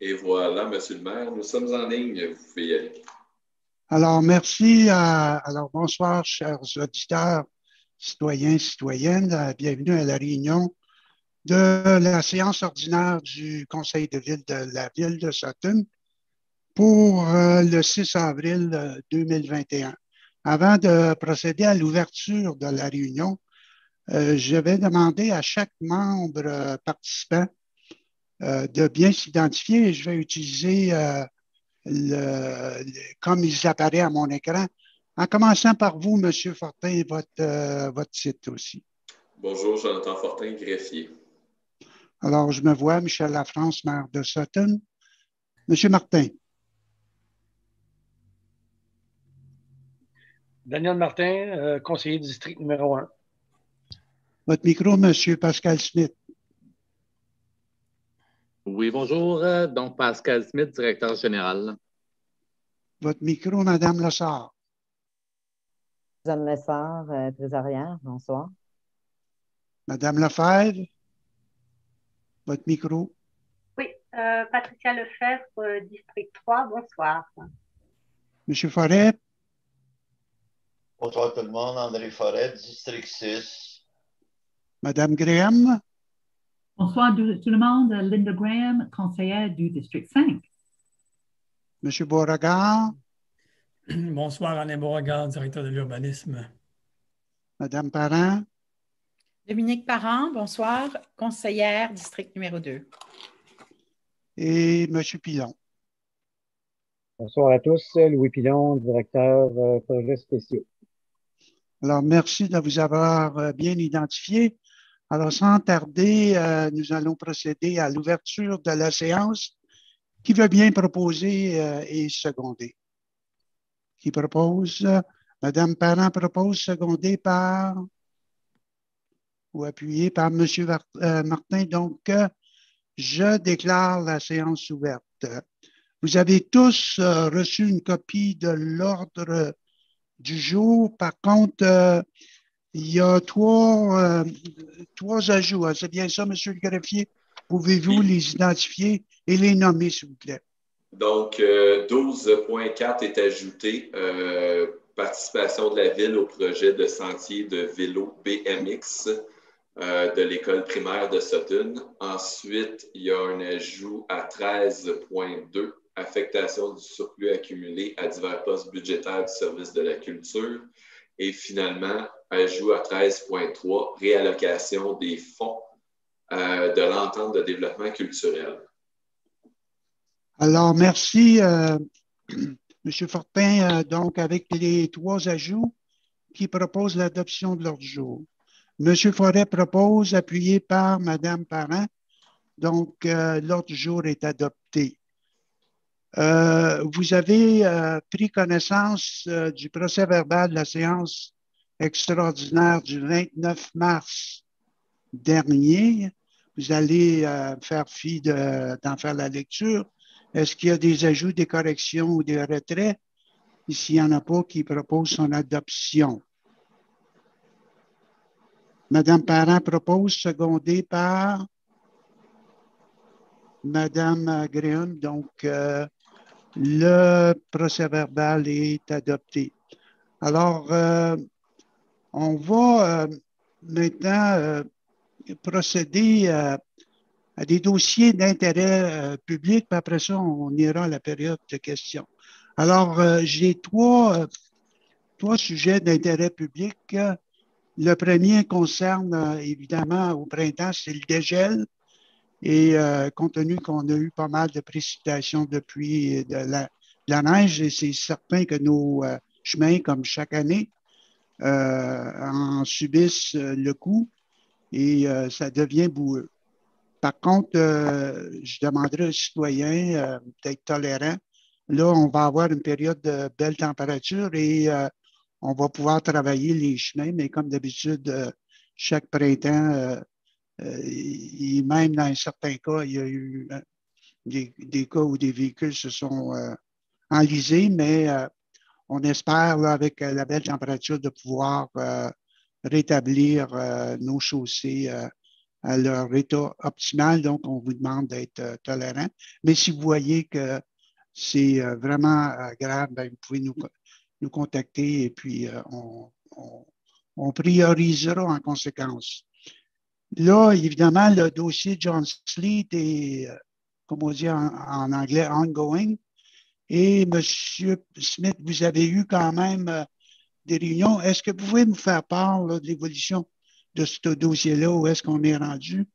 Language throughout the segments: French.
Et voilà, Monsieur le maire, nous sommes en ligne. Vous pouvez aller. Alors, merci. alors, bonsoir, chers auditeurs, citoyens, citoyennes. Bienvenue à la réunion de la séance ordinaire du Conseil de ville de la ville de Sutton pour euh, le 6 avril 2021. Euh, Avant de procéder à l'ouverture de la réunion, euh, je vais demander à chaque membre participant de bien s'identifier et je vais utiliser le, comme il apparaît à mon écran. En commençant par vous, M. Fortin, votre, votre site aussi. Bonjour, Jonathan Fortin, greffier. Alors, je me vois, Michel Lafrance, maire de Sutton. Monsieur Martin. Daniel Martin, euh, conseiller du district numéro 1. Votre micro, Monsieur Pascal Smith. Oui, bonjour. Euh, donc, Pascal Smith, directeur général. Votre micro, Madame Lessard. Madame Lessard, euh, trésorière. Bonsoir. Madame Lefebvre? Votre micro. Oui, euh, Patricia Lefebvre, euh, district 3, bonsoir. Monsieur Forêt? Bonsoir tout le monde, André Forêt, district 6. Madame Graham? Bonsoir tout le monde, Linda Graham, conseillère du district 5. Monsieur Beauregard. Bonsoir, Alain Beauregard, directeur de l'urbanisme. Madame Parent. Dominique Parent, bonsoir, conseillère district numéro 2. Et M. Pilon. Bonsoir à tous, Louis Pilon, directeur euh, projets spéciaux. Alors, merci de vous avoir euh, bien identifié. Alors, sans tarder, euh, nous allons procéder à l'ouverture de la séance. Qui veut bien proposer et seconder? Qui propose? Madame Parent propose, secondé par ou appuyé par M. Euh, Martin. Donc, euh, je déclare la séance ouverte. Vous avez tous euh, reçu une copie de l'ordre du jour. Par contre, il y a trois, trois ajouts. Ah, c'est bien ça, M. le greffier? Pouvez-vous les identifier et les nommer, s'il vous plaît? Donc, 12.4 est ajouté. participation de la ville au projet de sentier de vélo BMX. Euh, de l'école primaire de Sutton. Ensuite, il y a un ajout à 13.2, affectation du surplus accumulé à divers postes budgétaires du service de la culture. Et finalement, ajout à 13.3, réallocation des fonds euh, de l'entente de développement culturel. Alors, merci, euh, M. Fortin. donc, avec les trois ajouts qui proposent l'adoption de l'ordre du jour. Monsieur Forêt propose, appuyé par Madame Parent. Donc, euh, l'ordre du jour est adopté. Euh, vous avez euh, pris connaissance du procès verbal de la séance extraordinaire du 29 mars dernier. Vous allez faire fi d'en faire la lecture. Est-ce qu'il y a des ajouts, des corrections ou des retraits? S'il n'y en a pas, qui propose son adoption. Madame Parent propose, secondé par Madame Graham. Donc, euh, le procès verbal est adopté. Alors, euh, on va euh, maintenant procéder à des dossiers d'intérêt public, puis après ça, on ira à la période de questions. Alors, j'ai trois, trois sujets d'intérêt public. Le premier concerne euh, évidemment au printemps, c'est le dégel. Et euh, compte tenu qu'on a eu pas mal de précipitations depuis de la, neige, et c'est certain que nos euh, chemins, comme chaque année, en subissent le coup et ça devient boueux. Par contre, je demanderai aux citoyens d'être tolérants. Là, on va avoir une période de belle température et on va pouvoir travailler les chemins, mais comme d'habitude, euh, chaque printemps, euh, euh, même dans certains cas, il y a eu des, cas où des véhicules se sont enlisés, mais on espère, avec la belle température, de pouvoir rétablir nos chaussées à leur état optimal. Donc, on vous demande d'être tolérant. Mais si vous voyez que c'est vraiment grave, ben, vous pouvez nous, nous contacter et puis on, on, priorisera en conséquence. Là, évidemment, le dossier John Sleet est, comme on dit en, anglais, ongoing. Et M. Smith, vous avez eu quand même euh, des réunions. Est-ce que vous pouvez nous faire part de l'évolution de ce dossier-là? Où est-ce qu'on est rendu?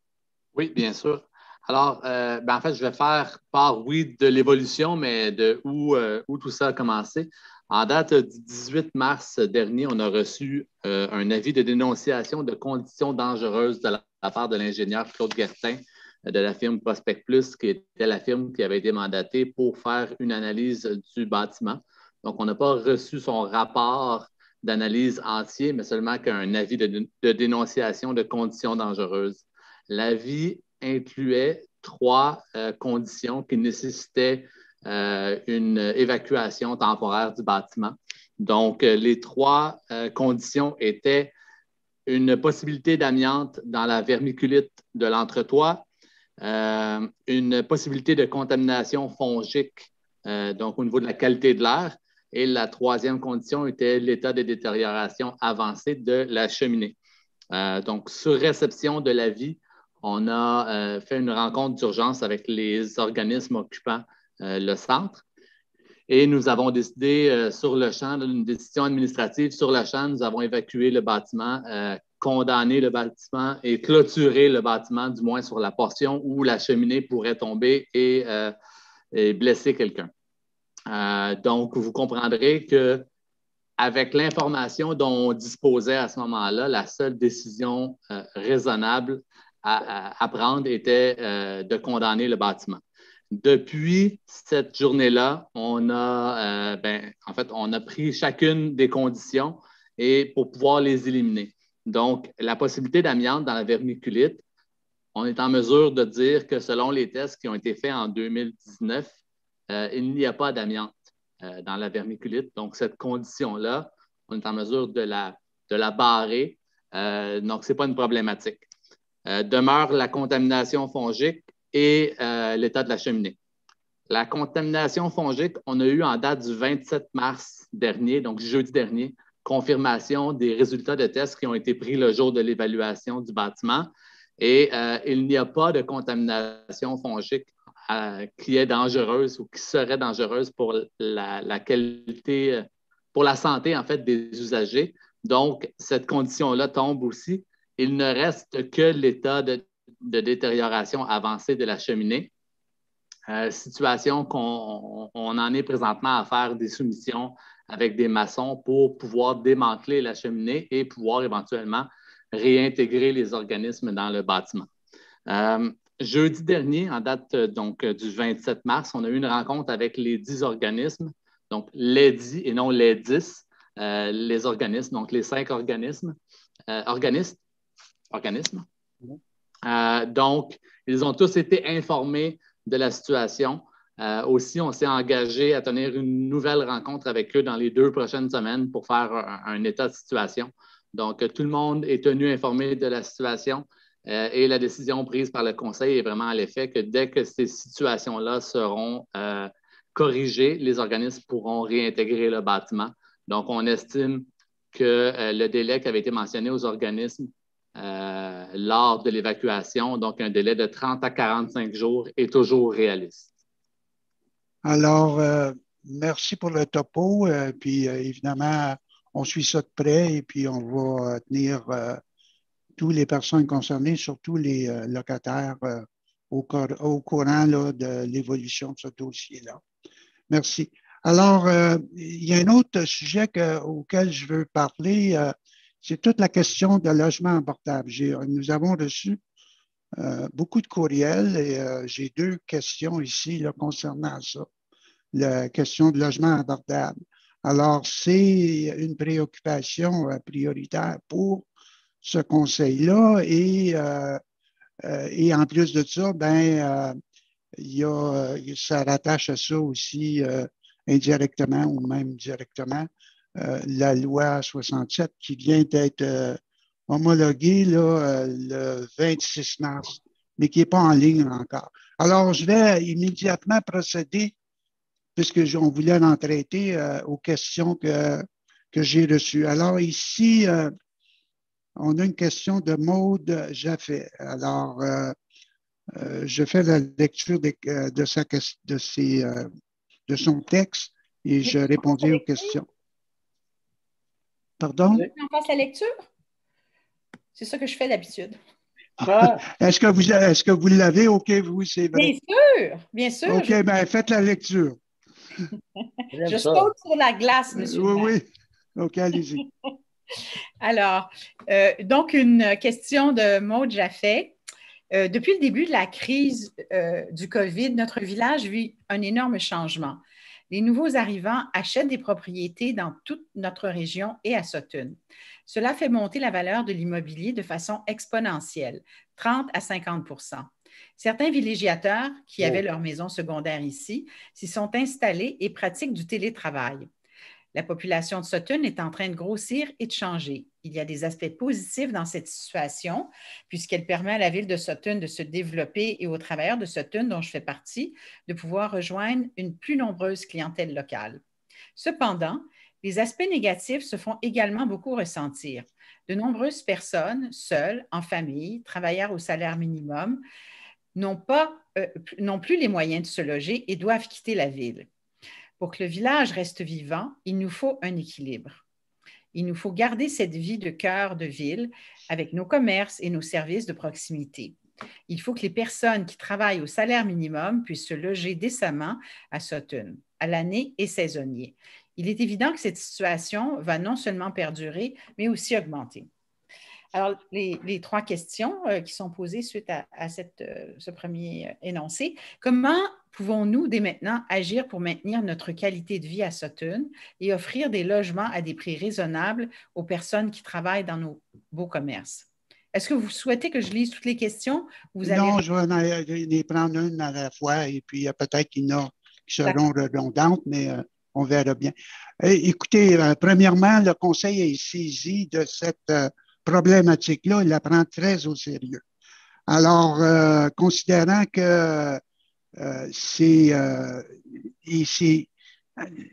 Oui, bien sûr. Alors, euh, ben, en fait, je vais faire part, oui, de l'évolution, mais de où, euh, où, tout ça a commencé. En date du 18 mars dernier, on a reçu un avis de dénonciation de conditions dangereuses de la, part de l'ingénieur Claude Guertin de la firme Prospect Plus, qui était la firme qui avait été mandatée pour faire une analyse du bâtiment. Donc, on n'a pas reçu son rapport d'analyse entier, mais seulement qu'un avis de, dénonciation de conditions dangereuses. L'avis incluait trois euh, conditions qui nécessitaient euh, une évacuation temporaire du bâtiment. Donc, euh, les trois conditions étaient une possibilité d'amiante dans la vermiculite de l'entretoit, une possibilité de contamination fongique, donc au niveau de la qualité de l'air, et la troisième condition était l'état de détérioration avancée de la cheminée. donc, sur réception de l'avis, on a fait une rencontre d'urgence avec les organismes occupants euh, le centre. Et nous avons décidé euh, sur le champ, d'une décision administrative sur le champ, nous avons évacué le bâtiment, euh, condamné le bâtiment et clôturé le bâtiment, du moins sur la portion où la cheminée pourrait tomber et, blesser quelqu'un. donc, vous comprendrez que avec l'information dont on disposait à ce moment-là, la seule décision raisonnable à, prendre était de condamner le bâtiment. Depuis cette journée-là, on a, euh, ben, en fait, on a pris chacune des conditions et pour pouvoir les éliminer. Donc, la possibilité d'amiante dans la vermiculite, on est en mesure de dire que selon les tests qui ont été faits en 2019, euh, il n'y a pas d'amiante euh, dans la vermiculite. Donc, cette condition-là, on est en mesure de la, barrer. donc, ce n'est pas une problématique. demeure la contamination fongique et euh, l'état de la cheminée. La contamination fongique, on a eu en date du 27 mars dernier, donc jeudi dernier, confirmation des résultats de tests qui ont été pris le jour de l'évaluation du bâtiment. Et euh, il n'y a pas de contamination fongique euh, qui est dangereuse ou qui serait dangereuse pour la, qualité, pour la santé en fait des usagers. Donc, cette condition-là tombe aussi. Il ne reste que l'état de détérioration avancée de la cheminée. Euh, situation qu'on en est présentement à faire des soumissions avec des maçons pour pouvoir démanteler la cheminée et pouvoir éventuellement réintégrer les organismes dans le bâtiment. Euh, jeudi dernier, en date donc, du 27 mars, on a eu une rencontre avec les 10 organismes, donc les 10 et non les 10, euh, les organismes, donc les cinq organismes, organismes, organismes euh, donc, ils ont tous été informés de la situation. Euh, aussi, on s'est engagé à tenir une nouvelle rencontre avec eux dans les deux prochaines semaines pour faire un, état de situation. Donc, tout le monde est tenu informé de la situation euh, et la décision prise par le Conseil est vraiment à l'effet que dès que ces situations-là seront corrigées, les organismes pourront réintégrer le bâtiment. Donc, on estime que le délai qui avait été mentionné aux organismes euh, lors de l'évacuation. Donc, un délai de 30 à 45 jours est toujours réaliste. Alors, euh, merci pour le topo. Euh, puis, évidemment, on suit ça de près et puis on va tenir toutes les personnes concernées, surtout les locataires, au, courant de l'évolution de ce dossier-là. Merci. Alors, il y a un autre sujet auquel je veux parler c'est toute la question de logement abordable. Nous avons reçu euh, beaucoup de courriels et euh, j'ai deux questions ici concernant ça, la question de logement abordable. Alors, c'est une préoccupation euh, prioritaire pour ce conseil-là et, et en plus de ça, ben, il y a, ça rattache à ça aussi indirectement ou même directement la loi 67 qui vient d'être, homologué là, le 26 mars, mais qui n'est pas en ligne encore. Alors, je vais immédiatement procéder, puisque on voulait en traiter, aux questions que, que j'ai reçues. Alors, ici, on a une question de Maude Jaffé. Alors, je fais la lecture de, de, sa, de, ses, de son texte et je répondrai aux questions. Pardon? On passe la lecture? C'est ça que je fais d'habitude. Ah. Est-ce que vous, est que vous l'avez? OK, oui, c'est vrai. Bien sûr, bien sûr. OK, je... bien, faites la lecture. je saute sur la glace, monsieur. Oui, oui. OK, allez-y. Alors, euh, donc, une question de Maud Jaffet. Euh, depuis le début de la crise euh, du COVID, notre village vit un énorme changement. Les nouveaux arrivants achètent des propriétés dans toute notre région et à Sutton. Cela fait monter la valeur de l'immobilier de façon exponentielle, 30 à 50% Certains villégiateurs qui avaient leur maison secondaire ici s'y sont installés et pratiquent du télétravail. La population de Sutton est en train de grossir et de changer. Il y a des aspects positifs dans cette situation, puisqu'elle permet à la ville de Sutton de se développer et aux travailleurs de Sutton, dont je fais partie, de pouvoir rejoindre une plus nombreuse clientèle locale. Cependant, les aspects négatifs se font également beaucoup ressentir. De nombreuses personnes, seules, en famille, travailleurs au salaire minimum, n'ont pas, euh, non plus les moyens de se loger et doivent quitter la ville. Pour que le village reste vivant, il nous faut un équilibre. Il nous faut garder cette vie de cœur de ville avec nos commerces et nos services de proximité. Il faut que les personnes qui travaillent au salaire minimum puissent se loger décemment à Sutton, à l'année et saisonnier. Il est évident que cette situation va non seulement perdurer, mais aussi augmenter. Alors, les, trois questions euh, qui sont posées suite à, euh, ce premier euh, énoncé. Comment pouvons-nous dès maintenant agir pour maintenir notre qualité de vie à Sutton et offrir des logements à des prix raisonnables aux personnes qui travaillent dans nos beaux commerces? Est-ce que vous souhaitez que je lise toutes les questions? Non, je vais les prendre une à la fois et puis peut-être qu'il y en a qui seront redondantes, mais on verra bien. écoutez, premièrement, le Conseil est saisi de cette problématique-là, il la prend très au sérieux. Alors, euh, considérant que euh, euh,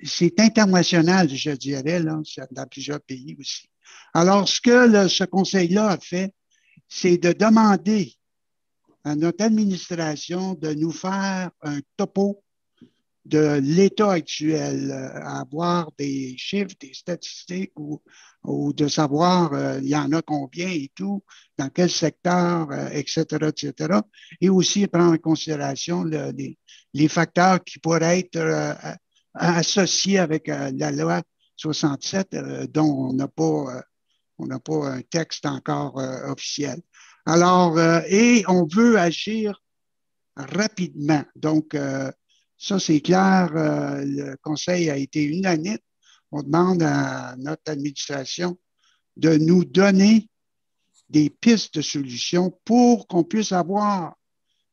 c'est international, je dirais, là, dans plusieurs pays aussi. Alors, ce que ce conseil-là a fait, c'est de demander à notre administration de nous faire un topo de l'état actuel, euh, avoir des chiffres, des statistiques ou, ou de savoir euh, il y en a combien et tout, dans quel secteur, etc., euh, etc. Et aussi prendre en considération les, les, facteurs qui pourraient être associés avec la loi 67 dont on n'a pas, on n'a pas un texte encore officiel. Alors, et on veut agir rapidement. Donc, ça, c'est clair. Euh, le conseil a été unanime. On demande à notre administration de nous donner des pistes de solutions pour qu'on puisse avoir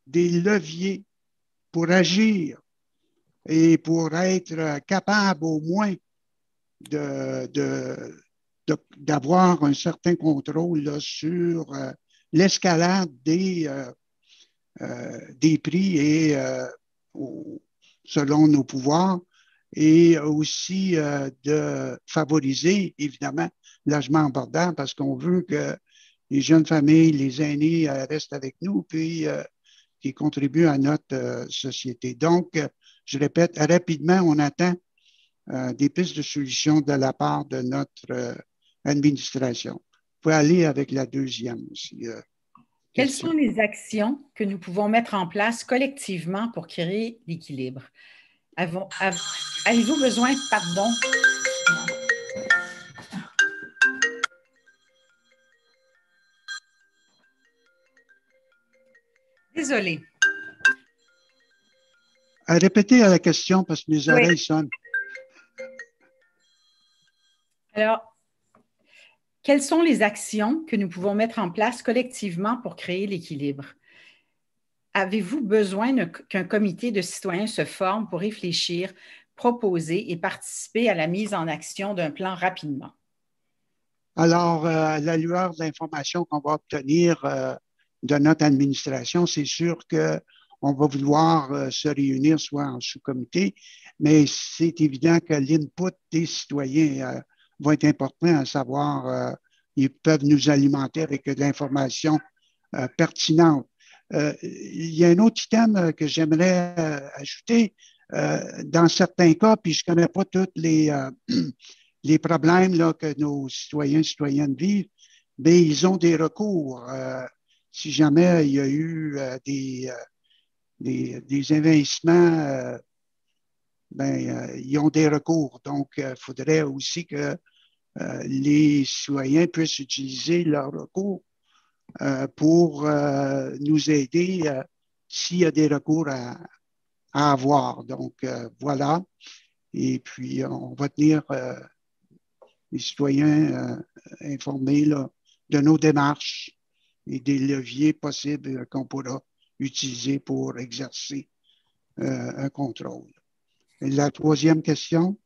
des leviers pour agir et pour être capable au moins de, d'avoir un certain contrôle sur euh, l'escalade des, euh, des prix et selon nos pouvoirs et aussi euh, de favoriser, évidemment, l'âgement abordable parce qu'on veut que les jeunes familles, les aînés euh, restent avec nous, puis euh, qui contribuent à notre société. Donc, je répète, rapidement, on attend des pistes de solutions de la part de notre administration. Vous pouvez aller avec la deuxième aussi. Quelles sont les actions que nous pouvons mettre en place collectivement pour créer l'équilibre? Avez-vous besoin, pardon, Désolée. Répétez la question parce que mes oreilles sonnent. Alors, quelles sont les actions que nous pouvons mettre en place collectivement pour créer l'équilibre? Avez-vous besoin qu'un comité de citoyens se forme pour réfléchir, proposer et participer à la mise en action d'un plan rapidement? Alors, à la lueur de l'information qu'on va obtenir de notre administration, c'est sûr qu'on va vouloir se réunir soit en sous-comité, mais c'est évident que l'input des citoyens va être important à savoir, ils peuvent nous alimenter avec de l'information pertinente. il y a un autre item que j'aimerais ajouter, euh, dans certains cas, puis je ne connais pas tous les, euh, les problèmes là, que nos citoyens et citoyennes vivent, mais ils ont des recours. Euh, si jamais il y a eu des, des, des, investissements, ben, ils ont des recours. Donc, il faudrait aussi que les citoyens puissent utiliser leurs recours pour nous aider s'il y a des recours à, avoir. Donc, euh, voilà. Et puis, on va tenir euh, les citoyens euh, informés de nos démarches et des leviers possibles qu'on pourra utiliser pour exercer un contrôle. Et la troisième question?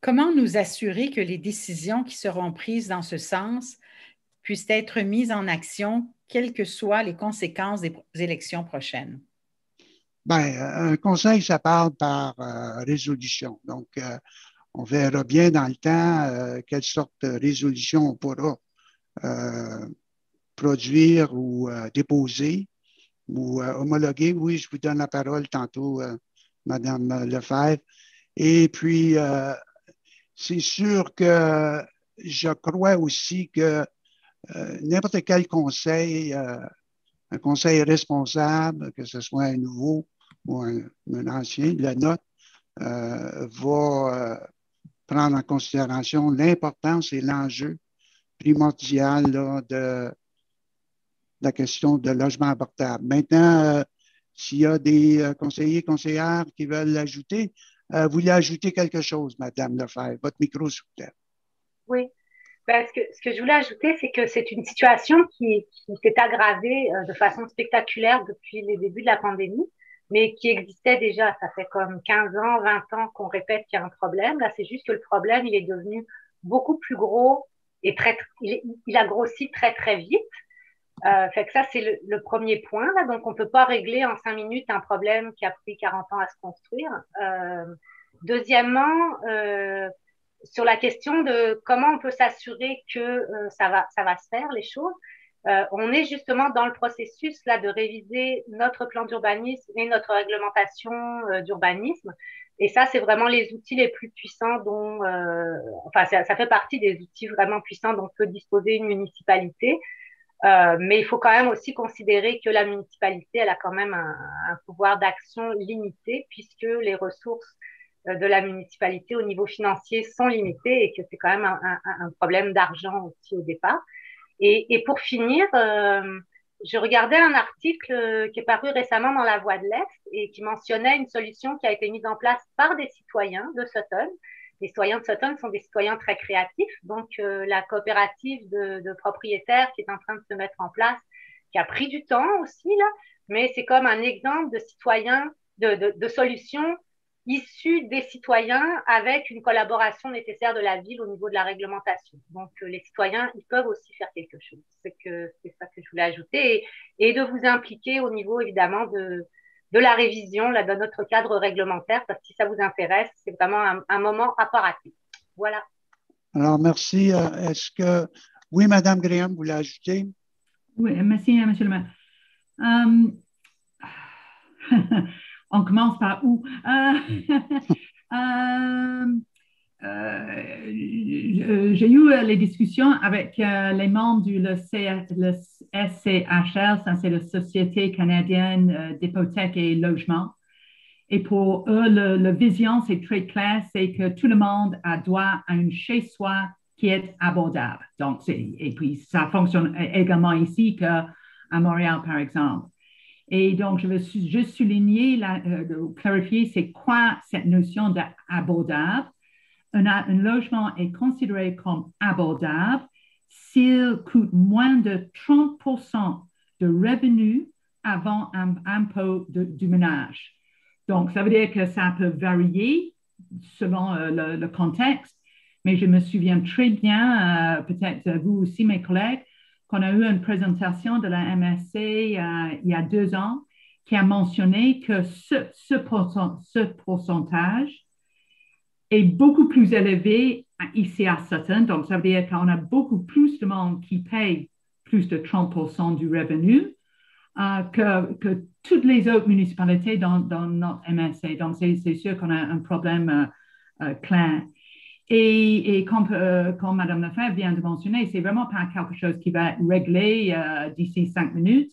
Comment nous assurer que les décisions qui seront prises dans ce sens puissent être mises en action, quelles que soient les conséquences des élections prochaines? Ben, un conseil, ça parle par euh, résolution. Donc, euh, on verra bien dans le temps euh, quelle sorte de résolution on pourra produire ou déposer ou homologuer. Oui, je vous donne la parole tantôt, Madame Lefebvre. Et puis, c'est sûr que je crois aussi que n'importe quel conseil un conseil responsable, que ce soit un nouveau ou un, ancien, la note euh, va euh, prendre en considération l'importance et l'enjeu primordial de la question de logement abordable. Maintenant, euh, s'il y a des conseillers, conseillères qui veulent l'ajouter, vous voulez ajouter quelque chose, Madame Lefebvre? Votre micro, s'il vous plaît. Oui. Ben, ce, que, ce, que, je voulais ajouter, c'est que c'est une situation qui, s'est aggravée de façon spectaculaire depuis les débuts de la pandémie mais qui existait déjà. Ça fait comme 15 ans, 20 ans qu'on répète qu'il y a un problème. Là, c'est juste que le problème, il est devenu beaucoup plus gros et très, il, a grossi très, très vite. Euh, fait que ça, c'est le, premier point. Là. Donc, on ne peut pas régler en cinq minutes un problème qui a pris 40 ans à se construire. Euh, deuxièmement, euh, sur la question de comment on peut s'assurer que euh, ça, va, ça va se faire, les choses. Euh, on est justement dans le processus là de réviser notre plan d'urbanisme et notre réglementation euh, d'urbanisme. Et ça, c'est vraiment les outils les plus puissants dont, enfin, ça, ça, fait partie des outils vraiment puissants dont peut disposer une municipalité. Euh, mais il faut quand même aussi considérer que la municipalité, elle a quand même un, pouvoir d'action limité puisque les ressources euh, de la municipalité au niveau financier sont limitées et que c'est quand même un, problème d'argent aussi au départ. Et, pour finir, euh, je regardais un article qui est paru récemment dans La Voix de l'Est et qui mentionnait une solution qui a été mise en place par des citoyens de Sutton. Les citoyens de Sutton sont des citoyens très créatifs, donc euh, la coopérative de, propriétaires qui est en train de se mettre en place, qui a pris du temps aussi, là, mais c'est comme un exemple de citoyens, de, solutions issus des citoyens avec une collaboration nécessaire de la ville au niveau de la réglementation. Donc, euh, les citoyens, ils peuvent aussi faire quelque chose. C'est que ça que je voulais ajouter et, de vous impliquer au niveau évidemment de, de la révision là, de notre cadre réglementaire parce que si ça vous intéresse, c'est vraiment un, moment à rater. Voilà. Alors, merci. Euh, est-ce que. Oui, Madame Graham, vous voulez ajouter? Oui, merci, Monsieur le maire. Um... on commence par où? Euh, euh, euh, j'ai eu les discussions avec les membres du le SCHL, ça c'est la Société canadienne d'hypothèque et logement. Et pour eux, le, vision, c'est très clair, c'est que tout le monde a droit à une chez-soi qui est abordable. Donc, et puis, ça fonctionne également ici qu'à Montréal, par exemple. Et donc, je veux juste souligner, la, euh, clarifier, c'est quoi cette notion d'abordable. Un, logement est considéré comme abordable s'il coûte moins de 30% de revenus avant un impôt du ménage. Donc, ça veut dire que ça peut varier selon euh, le, contexte, mais je me souviens très bien, euh, peut-être vous aussi, mes collègues, qu'on a eu une présentation de la MSC il y a deux ans qui a mentionné que ce, ce pourcentage est beaucoup plus élevé ici à Sutton. Donc, ça veut dire qu'on a beaucoup plus de monde qui paye plus de 30% du revenu euh, que, toutes les autres municipalités dans, notre MSC. Donc, c'est sûr qu'on a un problème euh, euh, clair. Et, comme, comme, Mme Lefebvre vient de mentionner, c'est vraiment pas quelque chose qui va être réglé d'ici cinq minutes.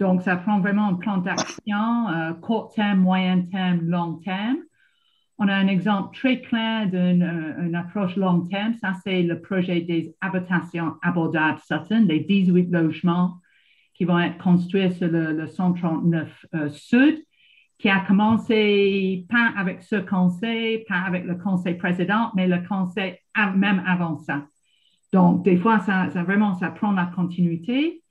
Donc, ça prend vraiment un plan d'action, court terme, moyen terme, long terme. On a un exemple très clair d'une approche long terme. Ça, c'est le projet des habitations abordables Sutton, les 18 logements qui vont être construits sur le, 139 euh, Sud, qui a commencé pas avec ce conseil, pas avec le conseil précédent, mais le conseil même avant ça. Donc, des fois, ça, vraiment, ça prend la continuité.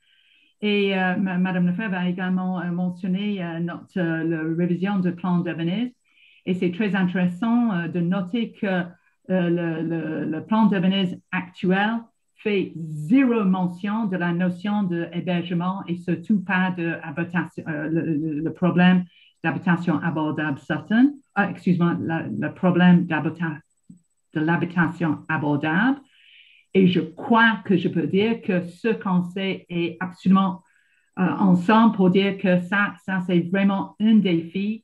Et euh, Mme Lefebvre a également euh, mentionné notre révision du plan d'avenir. Et c'est très intéressant de noter que le, le, plan d'avenir actuel fait zéro mention de la notion d'hébergement et surtout pas de euh, le, problème d'habitation abordable ah, excuse-moi, le problème de l'habitation abordable. Et je crois que je peux dire que ce conseil est absolument euh, ensemble pour dire que ça, ça c'est vraiment un défi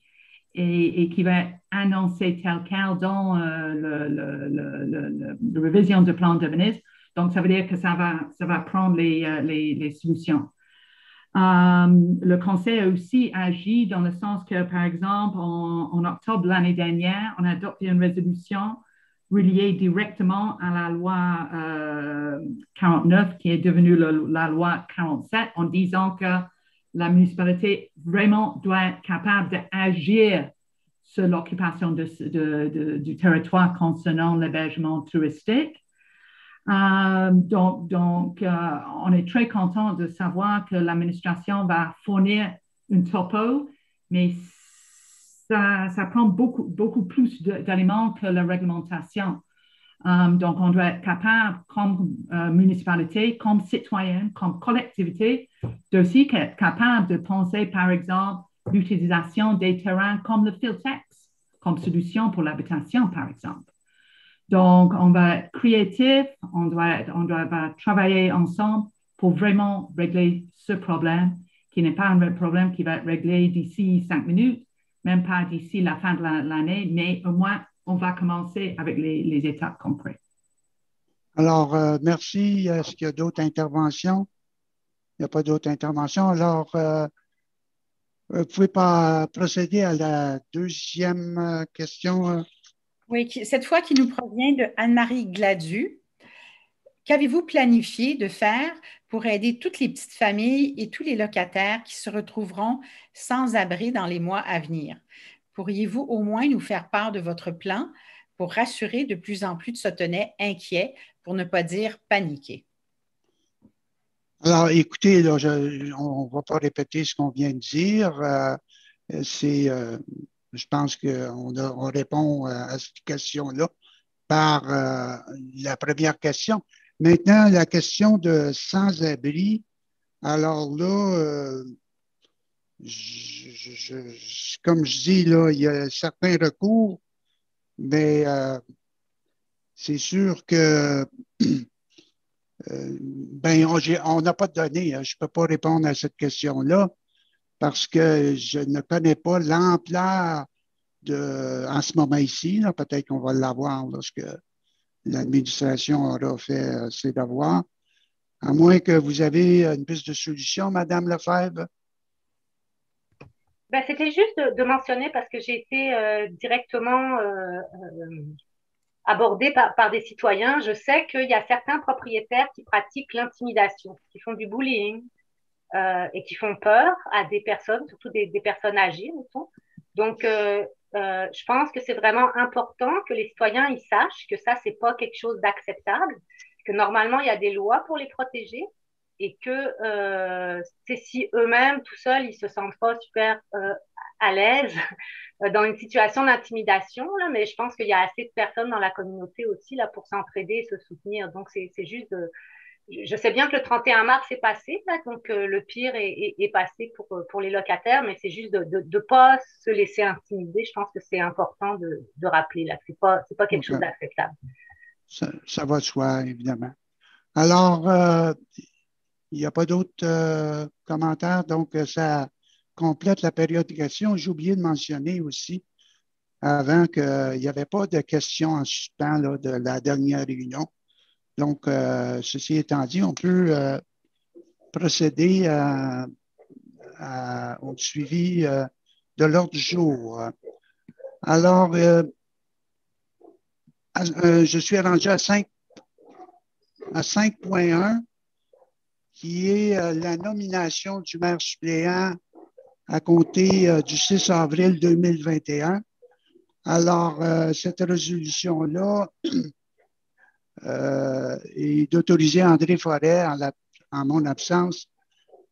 et, qui va annoncé tel quel dans euh, révision du plan de Venise donc, ça veut dire que ça va, ça va prendre les, euh, solutions. Euh, le Conseil a aussi agi dans le sens que, par exemple, en, octobre de l'année dernière, on a adopté une résolution reliée directement à la loi 49, euh, qui est devenue la loi 47, en disant que la municipalité vraiment doit être capable d'agir sur l'occupation du territoire concernant l'hébergement touristique. Euh, donc, euh, on est très content de savoir que l'administration va fournir une topo, mais ça, ça prend beaucoup, beaucoup plus d'aliments que la réglementation. Euh, donc, on doit être capable, comme municipalité, comme citoyen, comme collectivité, d'aussi être capable de penser, par exemple, l'utilisation des terrains comme le Filtex, comme solution pour l'habitation, par exemple. Donc, on va être créatif, on doit, on doit travailler ensemble pour vraiment régler ce problème, qui n'est pas un problème qui va être réglé d'ici cinq minutes, même pas d'ici la fin de l'année, mais au moins, on va commencer avec les, les étapes concrètes. Alors, euh, merci. Est-ce qu'il y a d'autres interventions? Il n'y a pas d'autres interventions. Alors, euh, vous pouvez pas procéder à la deuxième euh, question. Oui, cette fois qui nous provient de Anne-Marie Gladu. Qu'avez-vous planifié de faire pour aider toutes les petites familles et tous les locataires qui se retrouveront sans abri dans les mois à venir? Pourriez-vous au moins nous faire part de votre plan pour rassurer de plus en plus de Sautenais inquiets, pour ne pas dire paniqués? Alors, écoutez, on ne va pas répéter ce qu'on vient de dire. Euh, euh, je pense qu'on on répond à cette question-là par euh, la première question. Maintenant, la question de sans-abri. Alors là, euh, comme je dis, là, il y a certains recours, mais euh, c'est sûr que ben, on n'a pas de données. Hein. je ne peux pas répondre à cette question-là parce que je ne connais pas l'ampleur de, en ce moment ici. Peut-être qu'on va l'avoir lorsque l'administration aura fait euh, ses devoirs. À moins que vous avez une piste de solution, Madame Lefebvre. Ben, C'était juste de, mentionner parce que j'ai été euh, directement euh, abordée par, par, des citoyens. Je sais qu'il y a certains propriétaires qui pratiquent l'intimidation, qui font du bullying, euh, et qui font peur à des personnes, surtout des, des personnes âgées. Donc, euh, euh, je pense que c'est vraiment important que les citoyens ils sachent que ça, c'est pas quelque chose d'acceptable, que normalement, il y a des lois pour les protéger et que euh, c'est si eux-mêmes, tout seuls, ils se sentent pas super euh, à l'aise dans une situation d'intimidation, mais je pense qu'il y a assez de personnes dans la communauté aussi là, pour s'entraider et se soutenir. Donc, c'est juste de, je sais bien que le 31 mars est passé, donc euh, le pire est, est, passé pour, euh, pour les locataires, mais c'est juste de ne pas se laisser intimider. Je pense que c'est important de, de, rappeler là, ce n'est pas, pas quelque chose d'acceptable. Ça, ça, va de soi, évidemment. Alors, euh, il n'y a pas d'autres commentaires, donc ça complète la périodication. J'ai oublié de mentionner aussi avant qu'il n'y avait pas de questions en suspens de la dernière réunion. Donc, euh, ceci étant dit, on peut euh, procéder au suivi euh, de l'ordre du jour. Alors, je suis arrangé à 5 à 5.1, qui est la nomination du maire suppléant à compter du 6 avril 2021. Alors, cette résolution-là euh, et d'autoriser André Forêt, en, mon absence,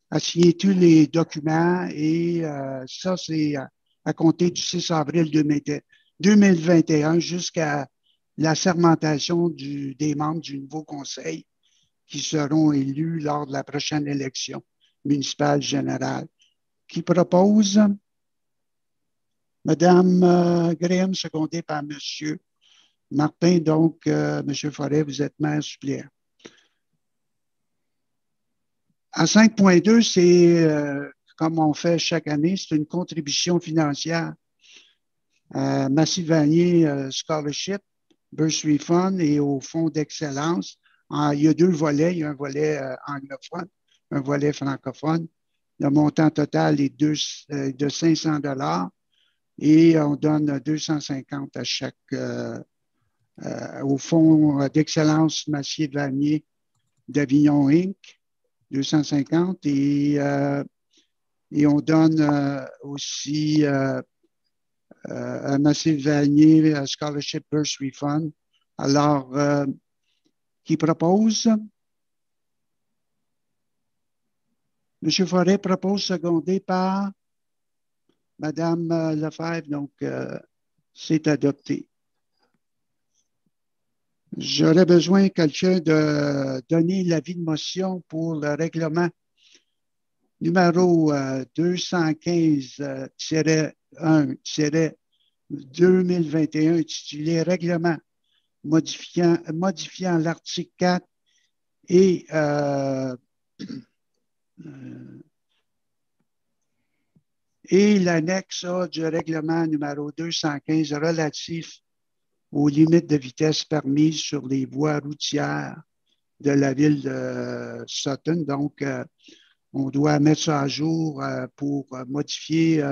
à signer tous les documents. Et euh, ça, c'est à, compter du 6 avril 2021 jusqu'à la sermentation des membres du nouveau conseil qui seront élus lors de la prochaine élection municipale générale. Qui propose Madame euh, Graham, secondée par Monsieur Martin, donc, euh, M. Forêt, vous êtes maire suppléant. À 5.2, c'est, euh, comme on fait chaque année, c'est une contribution financière à Massif Vanier euh, Scholarship, Bursary Fund et au Fonds d'excellence. Il y a deux volets. Il y a un volet anglophone, un volet francophone. Le montant total est de 500 dollars et on donne 250 à chaque euh, au Fonds d'excellence Massier Vanier d'Avignon Inc., 250. Et, euh, on donne euh, aussi un Massive Vanier Scholarship Bursary Fund. Alors, qui propose? M. Forêt propose secondé par Mme Lefebvre, donc c'est adopté. J'aurais besoin quelqu'un de donner l'avis de motion pour le règlement numéro 215-1-2021 euh, intitulé Règlement modifiant, l'article 4 et euh, euh, et l'annexe du règlement numéro 215 relatif aux limites de vitesse permises sur les voies routières de la ville de Sutton. Donc, euh, on doit mettre ça à jour pour modifier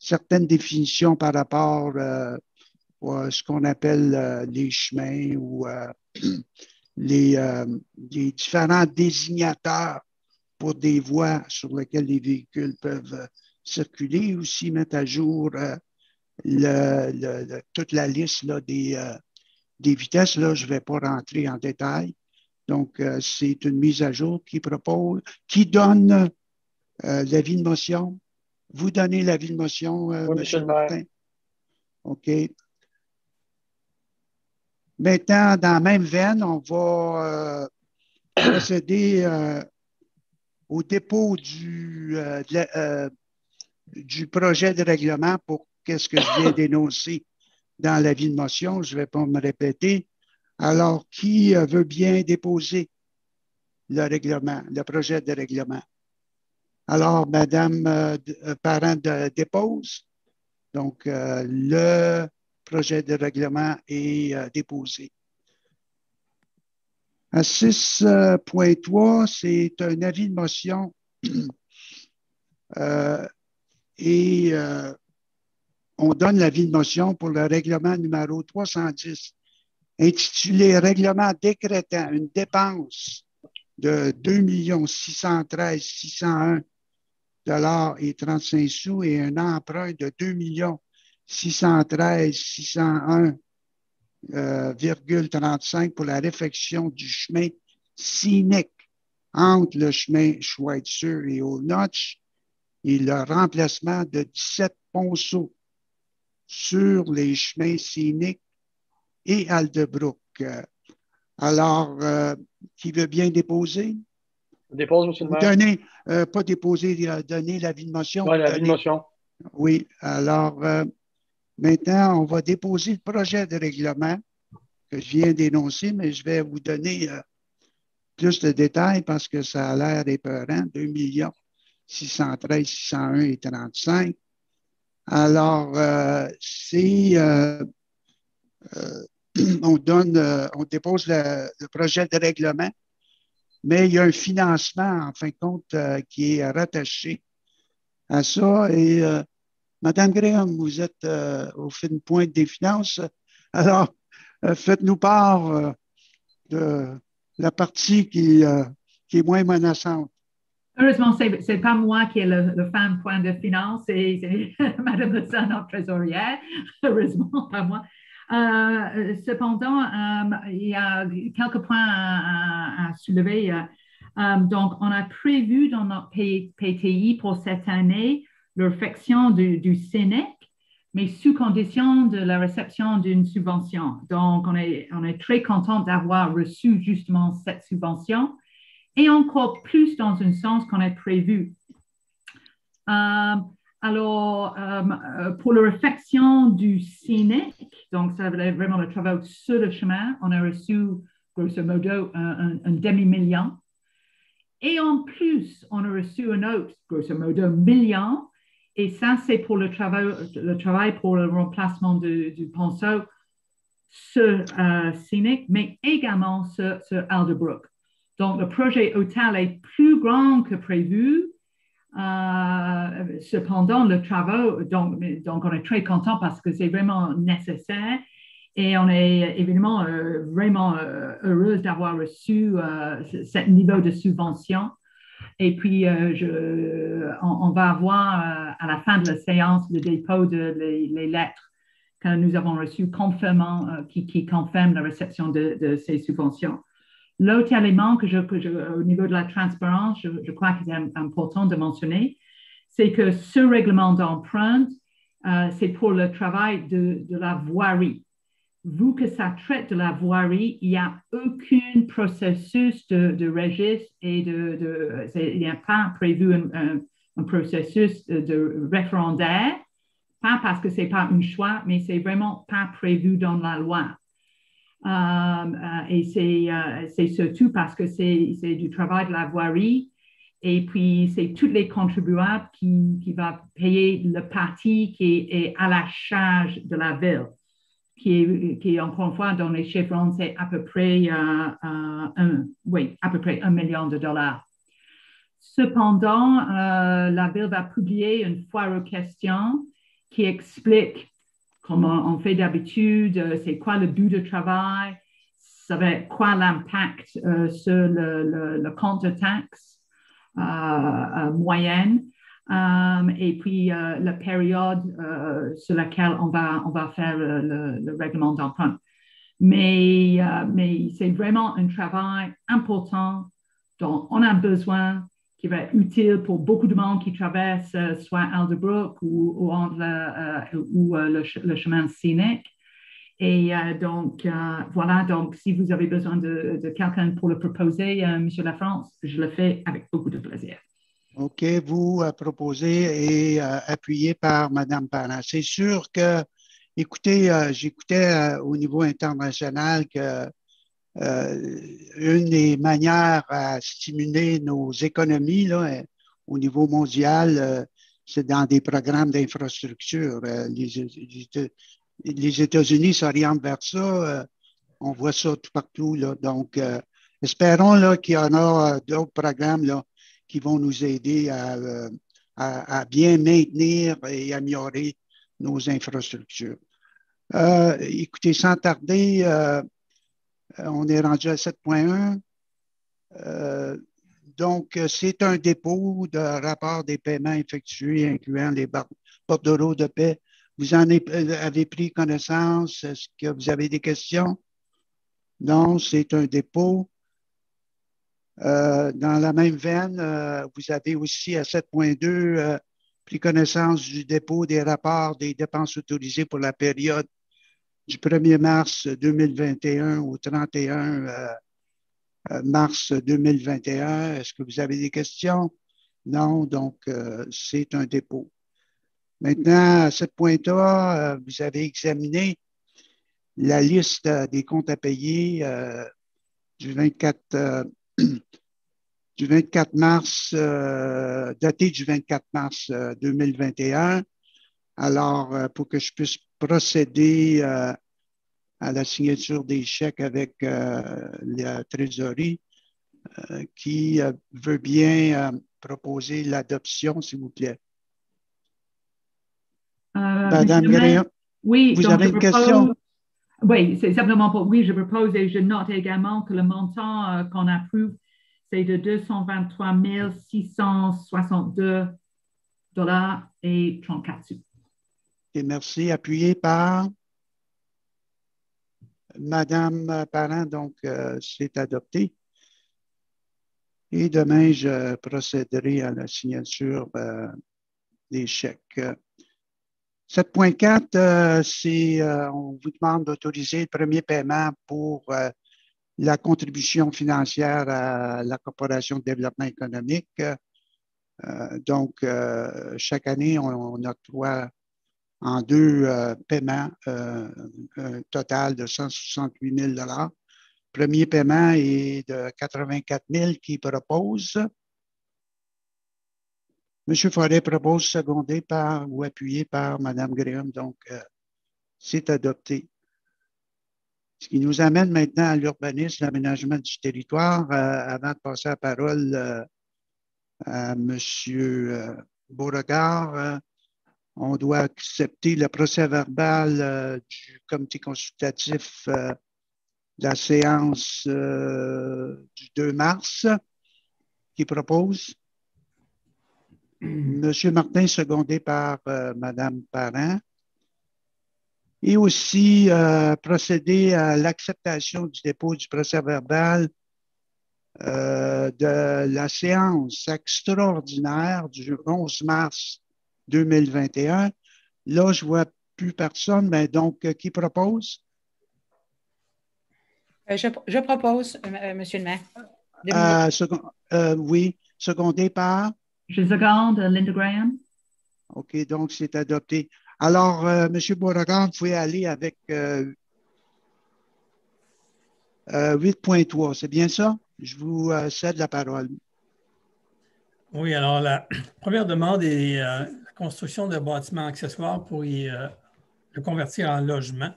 certaines définitions par rapport à ce qu'on appelle les chemins ou les, les, différents désignateurs pour des voies sur lesquelles les véhicules peuvent circuler. Aussi mettre à jour le, toute la liste là, des, euh, des vitesses. Là, je ne vais pas rentrer en détail. Donc, euh, c'est une mise à jour qui propose, qui donne euh, l'avis de motion. Vous donnez l'avis de motion, M. Martin. OK. Maintenant, dans la même veine, on va procéder au dépôt du, du projet de règlement pour qu'est-ce que je viens d'énoncer dans la vie de motion. Je ne vais pas me répéter. Alors, qui euh, veut bien déposer le règlement, le projet de règlement? Alors, Madame euh, euh, Parent dépose. Donc, le projet de règlement est déposé. À 6.3, c'est un avis de motion et on donne la vie de motion pour le règlement numéro 310, intitulé Règlement décrétant une dépense de 2 613 601 dollars et 35 sous et un emprunt de 2 613 601 35 pour la réfection du chemin scénique entre le chemin Schweitzer et Notch et le remplacement de 17 ponceaux sur les chemins scéniques et Aldebrook. Alors, qui veut bien déposer? Dépose, M. le maire. Donner, pas déposer, donner l'avis de motion. Oui, l'avis de motion. Oui, alors euh, maintenant, on va déposer le projet de règlement que je viens d'énoncer, mais je vais vous donner euh, plus de détails parce que ça a l'air épeurant. 2 millions 613, 601 et 35. Alors, euh, c'est, euh, on donne, on dépose le, le projet de règlement, mais il y a un financement, en fin de compte, qui est rattaché à ça. Et Madame Graham, vous êtes euh, au fin pointe des finances. Alors, euh, faites-nous part euh, de la partie qui, est moins menaçante. Heureusement, ce n'est pas moi qui est le, le fan point de finance, c'est Madame Lezin, notre trésorière. Heureusement, pas moi. Cependant, il y a quelques points à, à- soulever. Donc, on a prévu dans notre PTI pour cette année le réflexion du, du mais sous condition de la réception d'une subvention. Donc, on est, très content d'avoir reçu justement cette subvention et encore plus dans un sens qu'on a prévu. Euh, alors, euh, pour la réflexion du Sénèque, donc ça veut vraiment le travail sur le chemin, on a reçu grosso modo un demi-million. Et en plus, on a reçu un autre, grosso modo, million. Et ça, c'est pour le travail, le travail pour le remplacement du ponceau sur euh, mais également sur, Alderbrook. Donc, le projet hôtel est plus grand que prévu. Euh, cependant, le travail, donc, donc, on est très content parce que c'est vraiment nécessaire. Et on est évidemment euh, vraiment euh, heureuse d'avoir reçu ce niveau de subvention. Et puis, euh, on, va avoir euh, à la fin de la séance le dépôt de les, les lettres que nous avons reçues confirmant, euh, qui, qui confirment la réception de, ces subventions. L'autre élément que je, au niveau de la transparence, je, crois qu'il est im- important de mentionner, c'est que ce règlement d'emprunt, euh, c'est pour le travail de la voirie. Vu que ça traite de la voirie, il n'y a aucun processus de, registre et de, il n'y a pas prévu un, processus de, référendaire, pas parce que ce n'est pas un choix, mais c'est vraiment pas prévu dans la loi. Euh, euh, et c'est euh, c'est surtout parce que c'est du travail de la voirie. Et puis, c'est tous les contribuables qui, qui vont payer le parti qui est à la charge de la ville, qui est, encore une fois, dans les chevrons, c'est à peu près, euh, euh, un, oui, à peu près un million de dollars. Cependant, euh, la ville va publier une foire aux questions qui explique comment on fait d'habitude, euh, c'est quoi le but de travail, ça va être quoi l'impact euh, sur le, le- le compte de euh, moyenne, et puis euh, la période euh, sur laquelle on va, on va faire le, le- le règlement d'emprunt. Mais, euh, mais c'est vraiment un travail important dont on a besoin, qui va être utile pour beaucoup de monde qui traverse euh, soit Alderbrook ou, entre euh, ou, euh, le, ch- le chemin scénique. Et euh, donc, euh, voilà, donc si vous avez besoin de, quelqu'un pour le proposer, euh, Monsieur Lafrance, je le fais avec beaucoup de plaisir. OK, vous proposez et euh, appuyé par Mme Parent. C'est sûr que, écoutez, euh, j'écoutais euh, au niveau international que une des manières à stimuler nos économies là, au niveau mondial, c'est dans des programmes d'infrastructure. Les, les Éta- les États-Unis s'orientent vers ça. on voit ça tout partout. Là. Donc, espérons qu'il y en a d'autres programmes là, qui vont nous aider à, euh, à- à bien maintenir et améliorer nos infrastructures. Euh, écoutez, sans tarder, euh, on est rendu à 7.1. Euh, donc, c'est un dépôt de rapport des paiements effectués, incluant les bordereaux de paix. Vous en avez pris connaissance? Est-ce que vous avez des questions? Non, c'est un dépôt. Euh, dans la même veine, euh, vous avez aussi à 7.2 euh, pris connaissance du dépôt des rapports des dépenses autorisées pour la période du 1er mars 2021 au 31 euh, euh, mars 2021. Est-ce que vous avez des questions? Non, donc euh, c'est un dépôt. Maintenant, à ce point-là, vous avez examiné la liste des comptes à payer du 24 du 24 mars, euh, daté du 24 mars 2021. Euh, Alors, euh, pour que je puisse procéder à la signature des chèques avec la trésorerie, qui veut bien proposer l'adoption, s'il vous plaît. Madame Gréon, oui, vous avez une question? Oui, c'est simplement pour, oui, je propose et je note également que le montant qu'on approuve c'est de 223 662 dollars et 34 sous. Et merci. Appuyé par Madame Parent, donc euh, c'est adopté. Et demain, je procéderai à la signature euh, des chèques. 7.4, euh, c'est on vous demande d'autoriser le premier paiement pour la contribution financière à la Corporation de développement économique. Euh, donc, euh, chaque année, on, octroie en deux euh, paiements un total de 168 000 Premier paiement est de 84 000 qui propose. M. Forêt propose secondé par ou appuyé par Mme Graham, donc c'est adopté. Ce qui nous amène maintenant à l'urbanisme, l'aménagement du territoire. Euh, avant de passer la parole euh, à M. Euh, Beauregard, on doit accepter le procès verbal du comité consultatif de la séance du 2 mars qui propose. M. Martin, secondé par Mme Parent et aussi euh, procéder à l'acceptation du dépôt du procès verbal euh, de la séance extraordinaire du 11 mars 2021. Là, je ne vois plus personne, mais donc, euh, qui propose? Je, propose, Monsieur le maire. oui, secondé par? Je seconde Linda Graham? OK, donc c'est adopté. Alors, euh, M. Beauregard, vous pouvez aller avec 8.3, euh, euh, c'est bien ça? Je vous cède la parole. Oui, alors la première demande est la construction de bâtiments accessoires pour le convertir en logement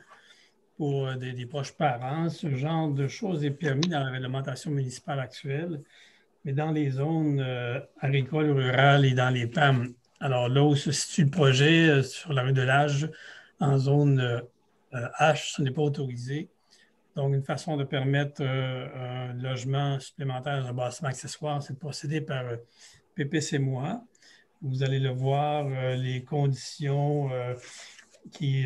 pour des, des, proches parents. Ce genre de choses est permis dans la réglementation municipale actuelle, mais dans les zones agricoles, rurales et dans les PAM alors là où se situe le projet, euh, sur la rue de l'Âge, en zone euh, euh, H, ce n'est pas autorisé. Donc, une façon de permettre un logement supplémentaire un bâtiment accessoire, c'est de procéder par PPC moi. Vous allez le voir, les conditions qui,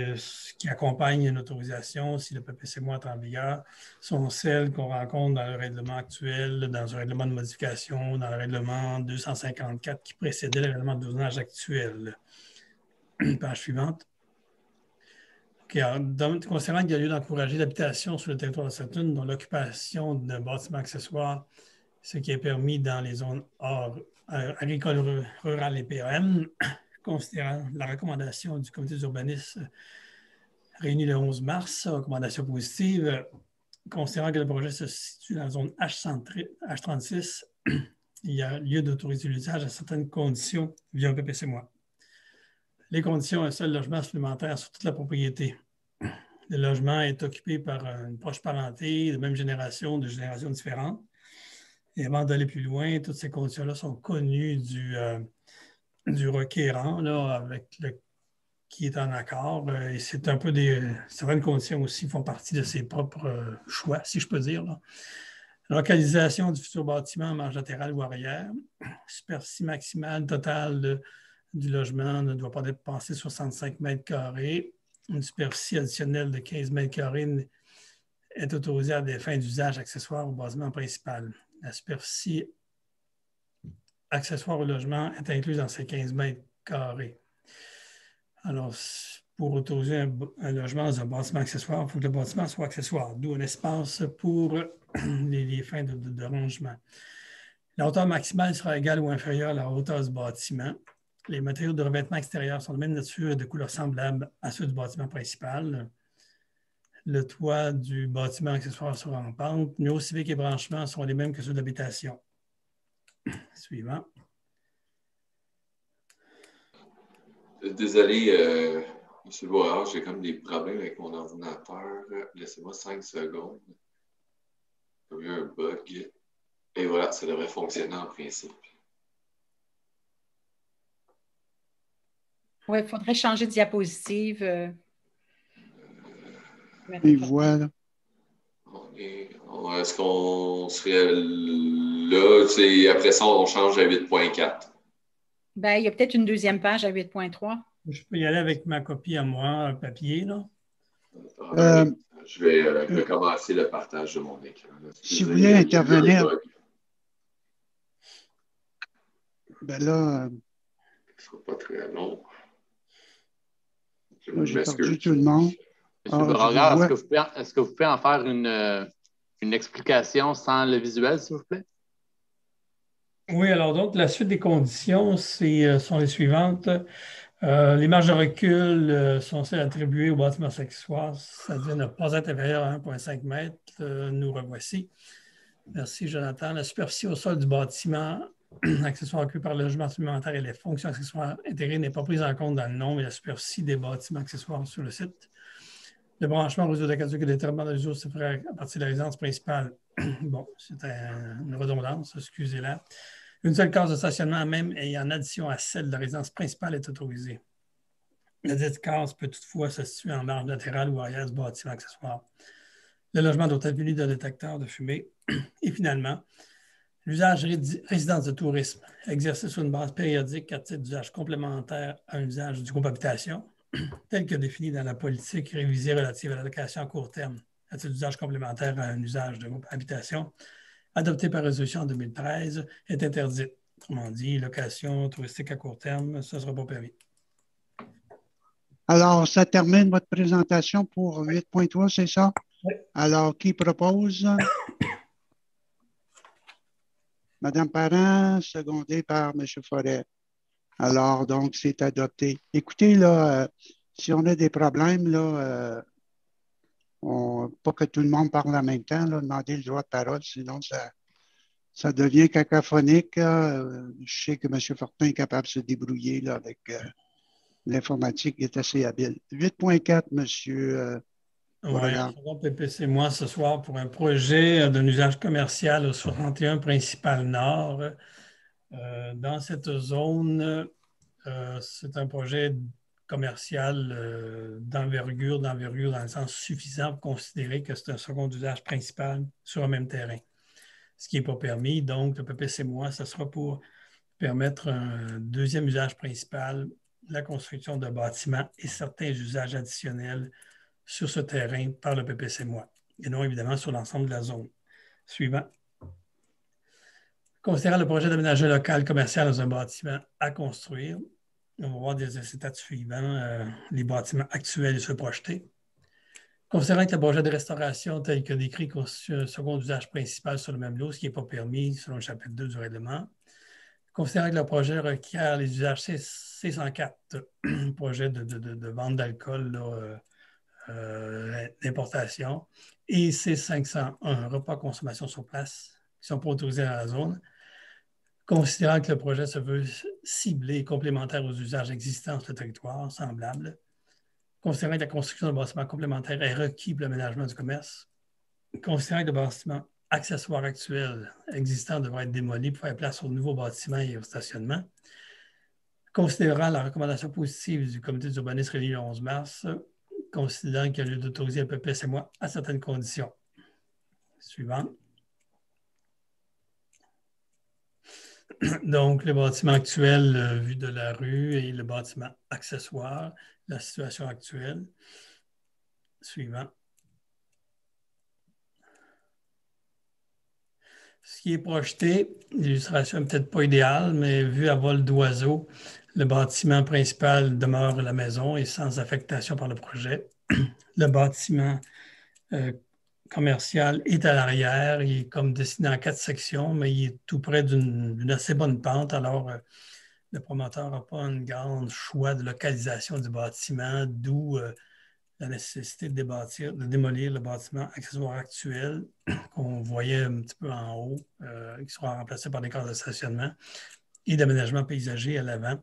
qui, accompagnent une autorisation, si le PPC moi est en vigueur, sont celles qu'on rencontre dans le règlement actuel, dans un règlement de modification, dans le règlement 254 qui précédait le règlement de dosage actuel. Page suivante. concernant qu'il y a lieu d'encourager l'habitation sur le territoire de Saturne, dont l'occupation d'un bâtiment accessoire, ce qui est permis dans les zones euh, agricoles, rurales et PAM, considérant la recommandation du comité d'urbanisme réunie le 11 mars, recommandation positive, considérant que le projet se situe dans la zone H36, il y a lieu d'autoriser l'usage à certaines conditions via un PPC moi. Les conditions, un seul logement supplémentaire sur toute la propriété. Le logement est occupé par une proche parenté de même génération, de générations différentes. Et avant d'aller plus loin, toutes ces conditions-là sont connues du, euh, du requérant là, avec le, qui est en accord. Euh, c'est un peu des. Certaines conditions aussi font partie de ses propres euh, choix, si je peux dire. Localisation du futur bâtiment en marge latérale ou arrière. Superficie maximale totale du logement ne doit pas dépasser 65 mètres carrés. Une superficie additionnelle de 15 mètres carrés est autorisée à des fins d'usage accessoire au bâtiment principal. La superficie accessoire au logement est inclus dans ces 15 mètres carrés. Alors, pour autoriser un, logement dans un bâtiment accessoire, il faut que le bâtiment soit accessoire, d'où un espace pour les, fins de, rangement. La hauteur maximale sera égale ou inférieure à la hauteur du bâtiment. Les matériaux de revêtement extérieur sont de même nature et de couleur semblable à ceux du bâtiment principal. Le toit du bâtiment accessoire sera en pente. Numéros civiques et branchements seront les mêmes que ceux de l'habitation. Suivant. Désolé, euh, M. Boirard, j'ai comme des problèmes avec mon ordinateur. Laissez-moi cinq secondes. J'ai eu un bug. Et voilà, ça devrait fonctionner en principe. Oui, il faudrait changer de diapositive. Euh. Et voilà. Est-ce qu'on serait là? Après ça, on change à 8.4. Ben, il y a peut-être une deuxième page à 8.3. Je peux y aller avec ma copie à moi, papier, là. Euh, je vais euh, recommencer le partage de mon écran. Si vous voulez intervenir. Ben là. Ce ne sera pas très long. J'ai perdu tout le monde. Ah, est-ce que, vous pouvez en faire une, euh, une explication sans le visuel, s'il vous plaît? Oui, alors donc, la suite des conditions euh, sont les suivantes. Euh, les marges de recul euh, sont celles attribuées au bâtiment sexuel. Devient ne pas être inférieur à 1,5 m. nous revoici. Merci, Jonathan. La superficie au sol du bâtiment accessoire occupé par le logement supplémentaire et les fonctions accessoires intégrées n'est pas prise en compte dans le nombre et la superficie des bâtiments accessoires sur le site. Le branchement au réseau d'aqueduc et déterminement de réseau se à partir de la résidence principale. bon, c'est une redondance, excusez-la. Une seule case de stationnement, même et en addition à celle de résidence principale, est autorisée. La dite case peut toutefois se situer en marge latérale ou arrière du bâtiment accessoire. Le logement doit être muni d'un détecteur de fumée. Et finalement, l'usage résidence de tourisme, exercé sur une base périodique à titre d'usage complémentaire à un usage du groupe habitation, tel que défini dans la politique révisée relative à la location à court terme, à titre d'usage complémentaire à un usage de groupe habitation, adopté par résolution en 2013, est interdite. Autrement dit, location touristique à court terme, ce ne sera pas permis. Alors, ça termine votre présentation pour 8.3, c'est ça? Oui. Alors, qui propose? Madame Parent, secondée par M. Forêt. Alors, donc, c'est adopté. Écoutez, là, euh, si on a des problèmes, là, euh, pas que tout le monde parle en même temps, là, demander le droit de parole, sinon ça, ça devient cacophonique. Euh, je sais que M. Fortin est capable de se débrouiller là, avec l'informatique, il est assez habile. 8.4, M. Oui, PPC, moi, ce soir, pour un projet d'un usage commercial au 61 principal nord. Euh, dans cette zone, euh, c'est un projet commercial euh, d'envergure, d'envergure dans le sens suffisant pour considérer que c'est un second usage principal sur un même terrain. Ce qui n'est pas permis, donc le PPC moi, ce sera pour permettre un deuxième usage principal, la construction de bâtiments et certains usages additionnels sur ce terrain par le PPC moi, et non évidemment sur l'ensemble de la zone. Suivant. Considérant le projet d'aménagement local commercial dans un bâtiment à construire, on va voir des états suivants, euh, les bâtiments actuels et se projeter. Considérant que le projet de restauration tel que décrit constitue un second usage principal sur le même lot, ce qui n'est pas permis selon le chapitre 2 du règlement. Considérant que le projet requiert les usages C104, projet de, vente d'alcool euh, euh, d'importation, et C501, repas consommation sur place, qui sont pas autorisés dans la zone, Considérant que le projet se veut ciblé et complémentaire aux usages existants sur le territoire, semblables, considérant que la construction de bâtiments complémentaires est requis pour l'aménagement du commerce, considérant que le bâtiment accessoire actuel existant devrait être démoli pour faire place aux nouveaux bâtiments et au stationnement, considérant la recommandation positive du comité d'urbanisme réuni le 11 mars, considérant qu'il y a lieu d'autoriser un PPSMO à certaines conditions. Suivant. Donc, le bâtiment actuel euh, vu de la rue et le bâtiment accessoire, la situation actuelle. Suivant. Ce qui est projeté, l'illustration n'est peut-être pas idéale, mais vu à vol d'oiseau, Le bâtiment principal demeure la maison et sans affectation par le projet. Le bâtiment euh, commercial est à l'arrière. Il est comme dessiné en quatre sections, mais il est tout près d'une assez bonne pente. Alors, euh, le promoteur n'a pas un grand choix de localisation du bâtiment, d'où euh, la nécessité de, démolir le bâtiment accessoire actuel qu'on voyait un petit peu en haut, euh, qui sera remplacé par des corps de stationnement et d'aménagement paysager à l'avant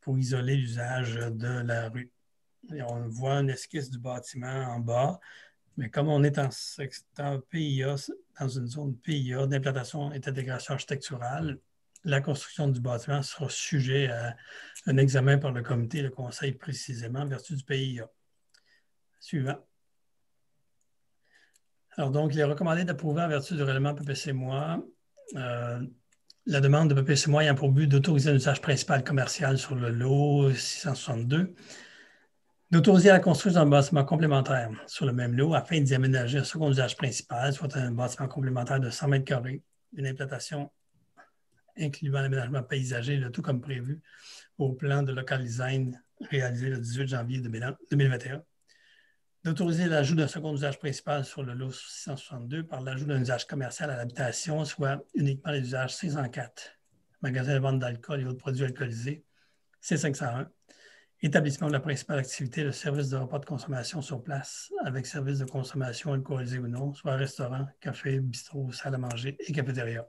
pour isoler l'usage de la rue. on voit une esquisse du bâtiment en bas, mais comme on est en secteur PIA, dans une zone PIA d'implantation et d'intégration architecturale, la construction du bâtiment sera sujet à un examen par le comité le conseil précisément en vertu du PIA. Suivant. Alors, donc, il est recommandé d'approuver en vertu du règlement PPC-MOI euh, la demande de PPC-MOI ayant pour but d'autoriser un usage principal commercial sur le lot 662, d'autoriser la construction d'un bâtiment complémentaire sur le même lot afin d'y aménager un second usage principal, soit un bâtiment complémentaire de 100 mètres carrés, une implantation incluant l'aménagement paysager, le tout comme prévu au plan de local design réalisé le 18 janvier 2021. D'autoriser l'ajout d'un second usage principal sur le lot 662 par l'ajout d'un usage commercial à l'habitation, soit uniquement les usages 604, magasin de vente d'alcool et autres produits alcoolisés, C501, établissement de la principale activité, le service de repas de consommation sur place, avec service de consommation alcoolisé ou non, soit restaurant, café, bistrot, salle à manger et cafétéria.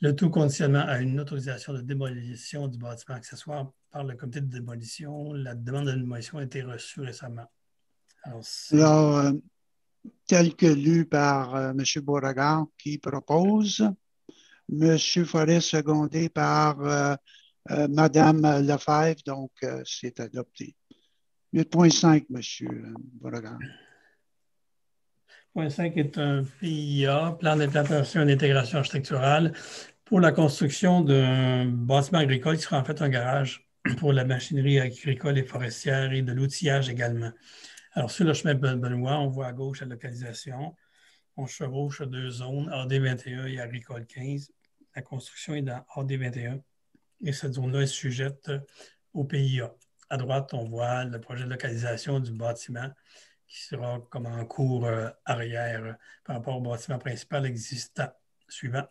Le tout conditionnement à une autorisation de démolition du bâtiment accessoire par le comité de démolition. La demande de démolition a été reçue récemment. Alors, euh, tel que lu par euh, M. Beauregard qui propose, M. Forêt secondé par euh, Mme Lefebvre, donc c'est adopté. 8.5, M. Beauregard. 8.5 est un PIA, plan d'implantation et d'intégration architecturale, pour la construction d'un bâtiment agricole qui sera en fait un garage pour la machinerie agricole et forestière et de l'outillage également. Alors, sur le chemin Benoît, on voit à gauche la localisation. On chevauche deux zones, AD21 et Agricole 15. La construction est dans AD21 et cette zone-là est sujette au PIA. À droite, on voit le projet de localisation du bâtiment qui sera comme en cours euh, arrière par rapport au bâtiment principal existant. Suivant.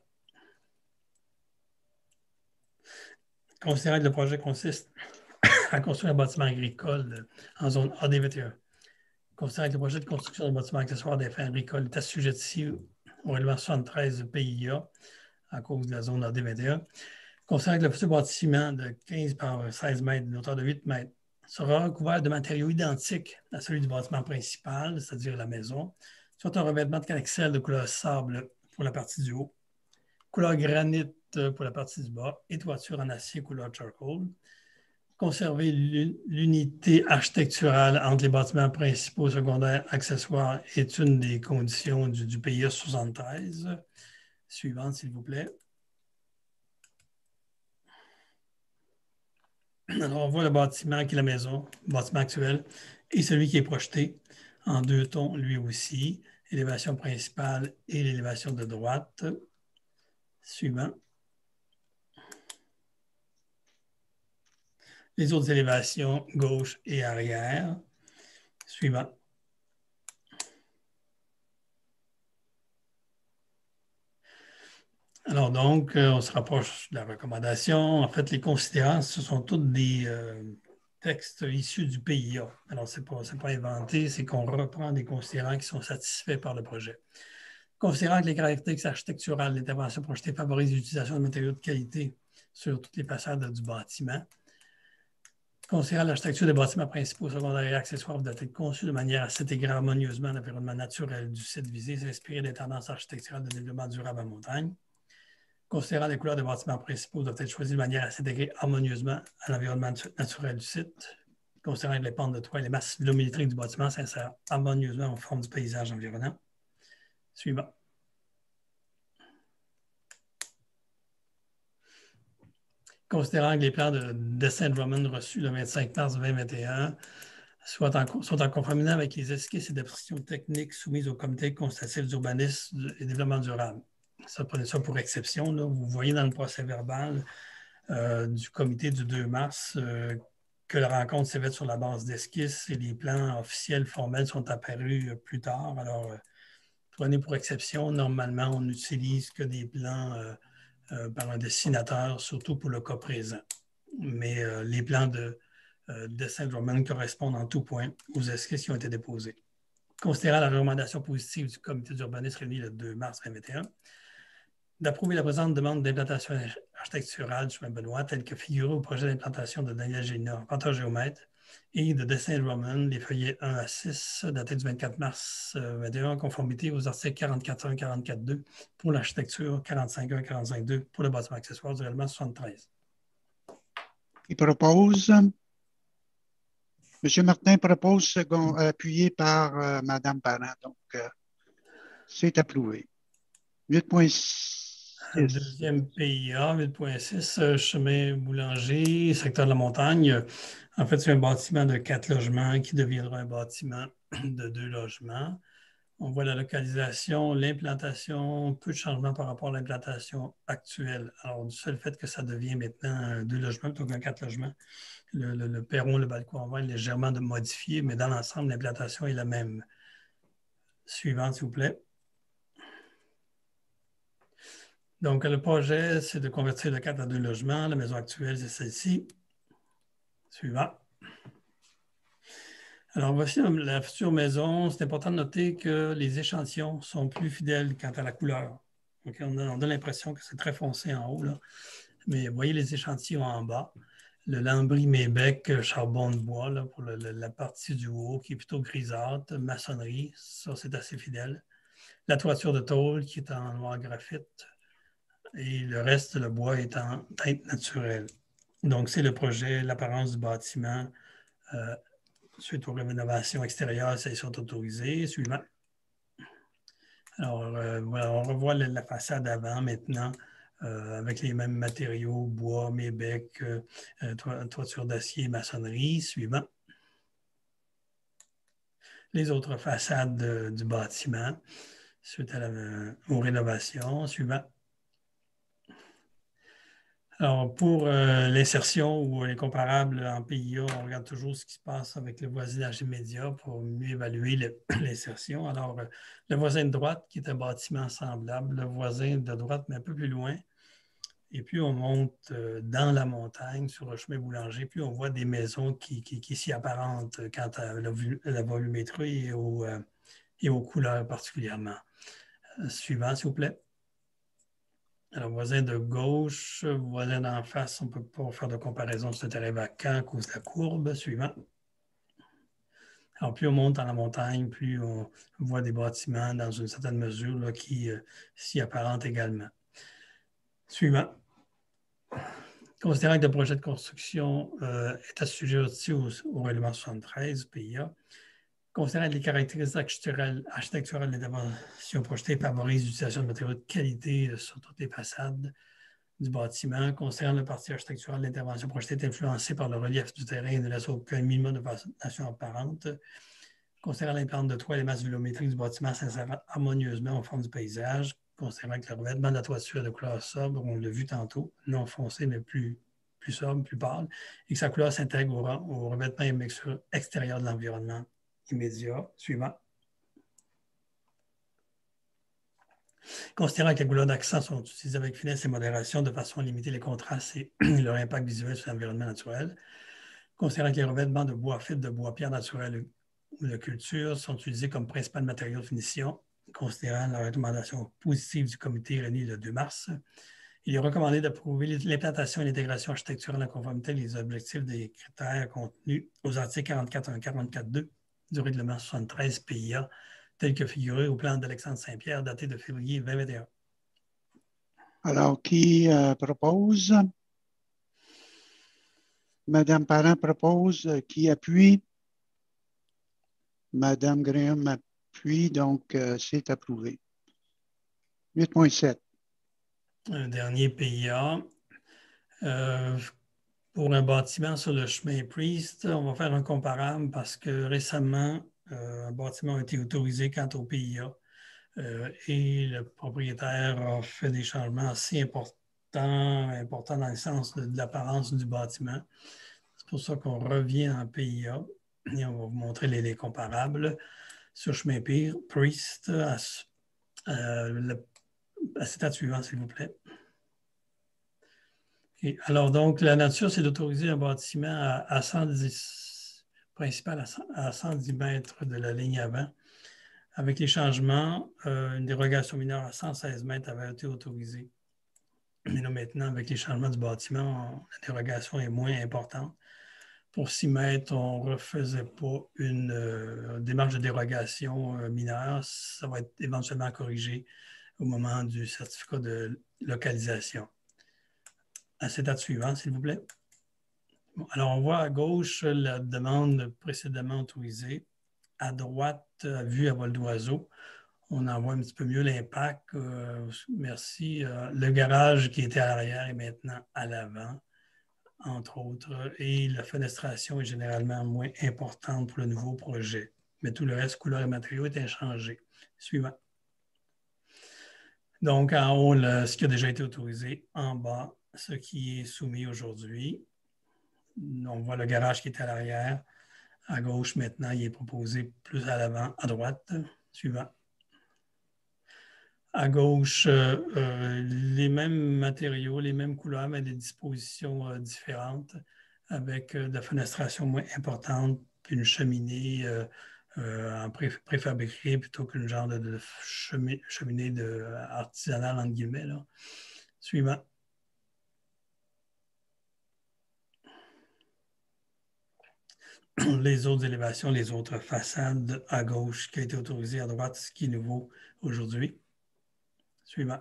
Considérant que le projet consiste à construire un bâtiment agricole en zone AD21, considérant que le projet de construction d'un bâtiment accessoire des fins agricoles est assujetti au règlement 73 PIA à cause de la zone AD21, considérant que le futur bâtiment de 15 par 16 mètres, d'une hauteur de 8 mètres, sera recouvert de matériaux identiques à celui du bâtiment principal, c'est-à-dire la maison, soit un revêtement de canexel de couleur sable pour la partie du haut, couleur granit pour la partie du bas et toiture en acier couleur charcoal. Conserver l'unité architecturale entre les bâtiments principaux, secondaires, accessoires est une des conditions du, du PIA 73. Suivante, s'il vous plaît. Alors, on voit le bâtiment qui est la maison, le bâtiment actuel, et celui qui est projeté en deux tons, lui aussi, élévation principale et l'élévation de droite. Suivant. Les autres élévations, gauche et arrière. Suivant. Alors donc, euh, on se rapproche de la recommandation. En fait, les considérants, ce sont tous des euh, textes issus du PIA. Alors, ce n'est pas, pas, inventé, c'est qu'on reprend des considérants qui sont satisfaits par le projet. Considérant que les caractéristiques architecturales l'intervention projetée favorisent l'utilisation de matériaux de qualité sur toutes les façades du bâtiment, Considérant l'architecture des bâtiments principaux, secondaires et accessoires doit être conçue de manière à s'intégrer harmonieusement à l'environnement naturel du site visé, s'inspirer des tendances architecturales de développement durable en montagne. Considérant les couleurs des bâtiments principaux doivent être choisies de manière à s'intégrer harmonieusement à l'environnement naturel du site. Considérant les pentes de toit et les masses millimétriques du bâtiment s'insèrent harmonieusement en forme du paysage environnant. Suivant. Considérant que les plans de dessin de reçus le 25 mars 2021 sont en, conformité avec les esquisses et descriptions techniques soumises au comité constatif d'urbanisme et développement durable. Ça, prenez ça pour exception. Vous voyez dans le procès verbal du comité du 2 mars que la rencontre s'est faite sur la base d'esquisses et les plans officiels formels sont apparus plus tard. Alors, prenez pour exception, normalement, on n'utilise que des plans par un dessinateur, surtout pour le cas présent. Mais les plans de, de Saint-Romain correspondent en tout point aux esquisses qui ont été déposées. Considérant la recommandation positive du comité d'urbanisme réuni le 2 mars 2021, d'approuver la présente demande d'implantation architecturale du chemin Benoît, telle que figurée au projet d'implantation de Daniel Géna, porteur géomètre, et de dessin Roman, les feuillets 1 à 6, datés du 24 mars 2021, euh, en conformité aux articles 44.1 et 44.2 pour l'architecture, 45.1 et 45.2 pour le bâtiment accessoire du règlement 73. Il propose. M. Martin propose, second, appuyé par euh, Mme Parent. Donc, euh, c'est approuvé. 8.6. Deuxième PIA, 8.6, euh, chemin boulanger, secteur de la montagne. En fait, c'est un bâtiment de quatre logements qui deviendra un bâtiment de deux logements. On voit la localisation, l'implantation, peu de changements par rapport à l'implantation actuelle. Alors, du seul fait que ça devient maintenant deux logements plutôt qu'un quatre logements, le, perron, le balcon va est légèrement modifié, mais dans l'ensemble, l'implantation est la même. Suivante, s'il vous plaît. Donc, le projet, c'est de convertir le 4 à 2 logements. La maison actuelle, c'est celle-ci. Suivant. Alors, voici la future maison. C'est important de noter que les échantillons sont plus fidèles quant à la couleur. on, a, l'impression que c'est très foncé en haut, là. mais voyez les échantillons en bas. Le lambris Mébec charbon de bois pour la partie du haut qui est plutôt grisâtre, maçonnerie, ça c'est assez fidèle. La toiture de tôle qui est en noir graphite, et le reste, le bois est en teinte naturelle. Donc, c'est le projet, l'apparence du bâtiment. Euh, suite aux rénovations extérieures, ça sont autorisés. Suivant. Alors, euh, voilà, on revoit la, façade avant maintenant. Euh, avec les mêmes matériaux, bois, mébec, toiture d'acier, maçonnerie, suivant. Les autres façades du bâtiment, suite à la, aux rénovations, suivant. Alors, pour euh, l'insertion ou les comparables en PIA, on regarde toujours ce qui se passe avec le voisinage immédiat pour mieux évaluer l'insertion. Alors, euh, le voisin de droite, qui est un bâtiment semblable, le voisin de droite, mais un peu plus loin. Et puis, on monte euh, dans la montagne, sur le chemin boulanger, puis on voit des maisons qui, s'y apparentent quant à la, volumétrie et aux couleurs particulièrement. suivant, s'il vous plaît. Alors, voisin de gauche, voisin d'en face, on ne peut pas faire de comparaison sur le terrain vacant à cause de la courbe. Suivant. Alors, plus on monte dans la montagne, plus on voit des bâtiments dans une certaine mesure qui euh, s'y apparentent également. Suivant. Considérant que le projet de construction euh, est assujetti au, au règlement 73 PIA, Considérant les caractéristiques architecturales, de l'intervention projetée favorise l'utilisation de matériaux de qualité sur toutes les façades du bâtiment. Considérant le parti architectural, l'intervention projetée est influencée par le relief du terrain et ne laisse aucun minimum de façon apparente. Considérant l'implant de toit et les masses volumétriques du bâtiment s'insèrent harmonieusement au fond du paysage. Considérant que le revêtement de la toiture est de couleur sobre, on l'a vu tantôt, non foncé, mais plus, plus sobre, plus pâle, et que sa couleur s'intègre au, au revêtement et mixture extérieure de l'environnement immédiat. Suivant. Considérant que les couleurs d'accent sont utilisées avec finesse et modération de façon à limiter les contrastes et leur impact visuel sur l'environnement naturel, considérant que les revêtements de bois fibre, de bois pierre naturel ou de culture sont utilisés comme principal matériau de finition, considérant la recommandation positive du comité réuni le 2 mars, il est recommandé d'approuver l'implantation et l'intégration architecturale en conformité avec les objectifs des critères contenus aux articles 44.1 et 44.2 du règlement 73 PIA, tel que figuré au plan d'Alexandre Saint-Pierre daté de février 2021. Alors, qui euh, propose? Madame Parent propose, euh, qui appuie? Madame Graham appuie, donc euh, c'est approuvé. 8.7. Un dernier PIA pour un bâtiment sur le chemin Priest, on va faire un comparable parce que récemment, euh, un bâtiment a été autorisé quant au PIA euh, et le propriétaire a fait des changements assez importants important dans le sens de, l'apparence du bâtiment. C'est pour ça qu'on revient en PIA et on va vous montrer les, comparables sur chemin Priest, à, euh, à suivante, s'il vous plaît. Alors, donc, la nature, c'est d'autoriser un bâtiment à, 110, principal à, 110 mètres de la ligne avant. Avec les changements, euh, une dérogation mineure à 116 mètres avait été autorisée. Mais là, maintenant, avec les changements du bâtiment, la dérogation est moins importante. Pour 6 mètres, on ne refaisait pas une euh, démarche de dérogation euh, mineure. Ça va être éventuellement corrigé au moment du certificat de localisation à cette date suivante, s'il vous plaît. alors, on voit à gauche la demande précédemment autorisée. À droite, vue à vol d'oiseau, on en voit un petit peu mieux l'impact. Euh, merci. Euh, le garage qui était à l'arrière est maintenant à l'avant, entre autres. Et la fenestration est généralement moins importante pour le nouveau projet. Mais tout le reste, couleur et matériaux, est inchangé. Suivant. Donc, en haut, ce qui a déjà été autorisé. En bas, ce qui est soumis aujourd'hui. On voit le garage qui est à l'arrière. À gauche, maintenant, il est proposé plus à l'avant, à droite. Suivant. À gauche, euh, euh, les mêmes matériaux, les mêmes couleurs, mais des dispositions euh, différentes, avec de la fenestration moins importante, puis une cheminée en préfabriqué plutôt qu'une genre de, cheminée, de, artisanale, entre guillemets. Suivant. les autres élévations, les autres façades à gauche qui a été autorisée à droite, ce qui est nouveau aujourd'hui. Suivant.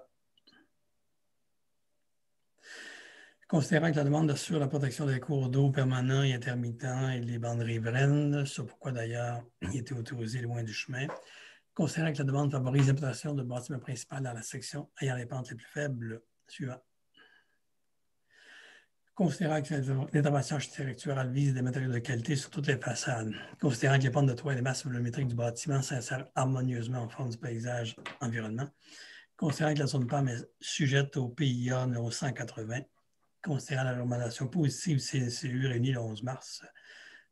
Considérant que la demande assure la protection des cours d'eau permanents et intermittents et les bandes riveraines, c'est pourquoi d'ailleurs il a été autorisé loin du chemin. Considérant que la demande favorise l'implantation de bâtiment principal dans la section ayant les pentes les plus faibles, suivant. Considérant que l'intervention architecturale vise des matériaux de qualité sur toutes les façades, considérant que les pentes de toit et les masses volumétriques du bâtiment s'insèrent harmonieusement en forme du paysage environnement, considérant que la zone PAM est sujette au PIA numéro 180, considérant la recommandation positive CNCU réunie le 11 mars,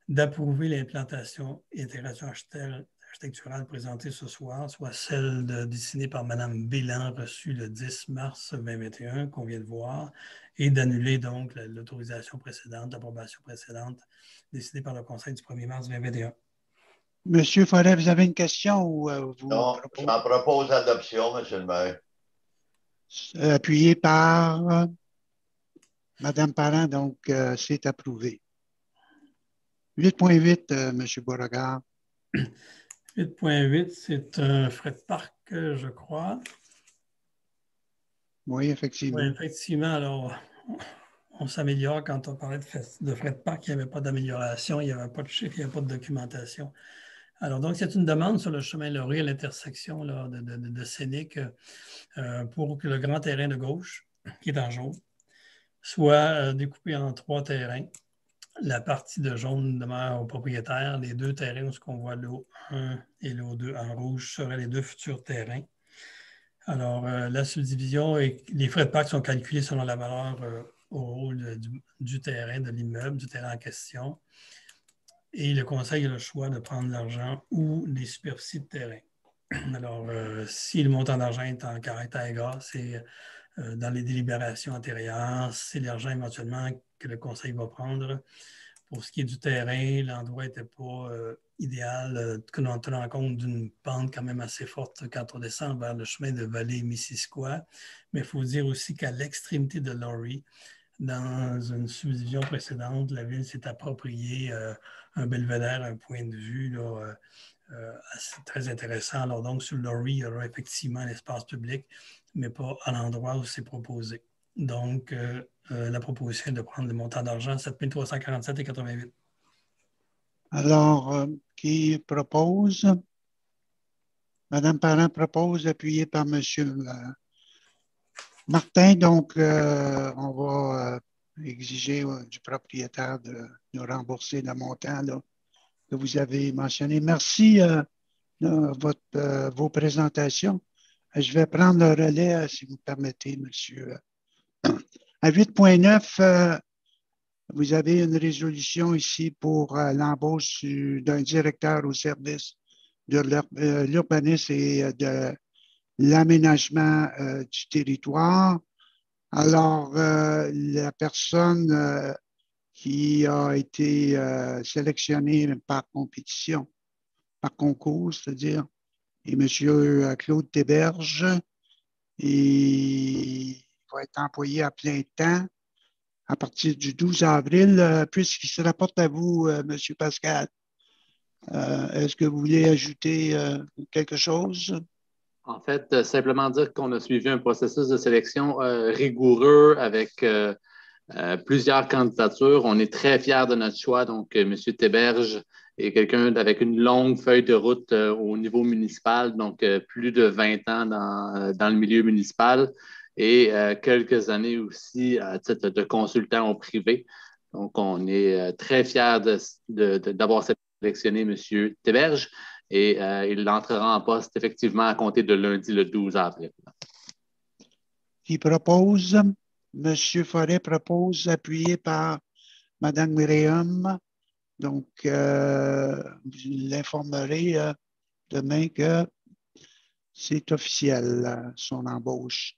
d'approuver l'implantation et l'intégration architecturale architecturale présentée ce soir, soit celle dessinée par Mme Bélan, reçue le 10 mars 2021, qu'on vient de voir, et d'annuler donc l'autorisation précédente, l'approbation précédente, décidée par le Conseil du 1er mars 2021. Monsieur Forêt, vous avez une question ou euh, vous. Non, je m'en propose l'adoption, Monsieur le maire. Euh, appuyé par euh, Madame Parent, donc c'est approuvé. 8.8, Monsieur Beauregard. 8.8, c'est un frais de parc, je crois. Oui, effectivement. Oui, effectivement. Alors, on s'améliore quand on parlait de, frais de parc. Il n'y avait pas d'amélioration, il n'y avait pas de chiffre, il n'y avait pas de documentation. Alors, donc, c'est une demande sur le chemin Laurier à l'intersection de, de, de, euh, pour que le grand terrain de gauche, qui est en jaune, soit euh, découpé en trois terrains la partie de jaune demeure au propriétaire. Les deux terrains, ce qu'on voit l'eau 1 et l'eau 2 en rouge, seraient les deux futurs terrains. Alors, euh, la subdivision et les frais de parc sont calculés selon la valeur euh, au rôle du, terrain, de l'immeuble, du terrain en question. Et le conseil a le choix de prendre l'argent ou les superficies de terrain. Alors, euh, si le montant d'argent est en caractère gras, c'est dans les délibérations antérieures, c'est l'argent éventuellement que le conseil va prendre. Pour ce qui est du terrain, l'endroit n'était pas euh, idéal, euh, en tenant compte d'une pente quand même assez forte quand on descend vers le chemin de Vallée-Missisquoi. Mais il faut dire aussi qu'à l'extrémité de Laurie, dans une subdivision précédente, la ville s'est appropriée euh, un belvédère, un point de vue là, très intéressant. Alors donc, sur Laurie, il y aura effectivement l'espace public, mais pas à l'endroit où c'est proposé. Donc, la proposition de prendre le montant d'argent, 7347,88. Alors, euh, qui propose? Madame Parent propose, appuyé par Monsieur euh, Martin. Donc, on va exiger du propriétaire de nous rembourser le montant que vous avez mentionné. Merci de vos présentations. Je vais prendre le relais, si vous permettez, Monsieur À 8.9, vous avez une résolution ici pour l'embauche d'un directeur au service de l'urbanisme et de l'aménagement du territoire. Alors, la personne qui a été sélectionnée par compétition, par concours, c'est-à-dire, et M. Claude Théberge, il être employé à plein temps à partir du 12 avril, euh, puisqu'il se rapporte à vous, euh, M. Pascal. Euh, est-ce que vous voulez ajouter quelque chose? En fait, simplement dire qu'on a suivi un processus de sélection rigoureux avec plusieurs candidatures. On est très fiers de notre choix. Donc, M. Théberge est quelqu'un avec une longue feuille de route au niveau municipal, donc plus de 20 ans dans, dans le milieu municipal et euh, quelques années aussi à titre de consultant au privé. Donc, on est euh, très fiers d'avoir sélectionné M. Théberge et euh, il entrera en poste effectivement à compter de lundi le 12 avril. Qui propose, M. Forêt propose, appuyé par Mme Myriam. Donc, vous l'informerez demain que c'est officiel, son embauche.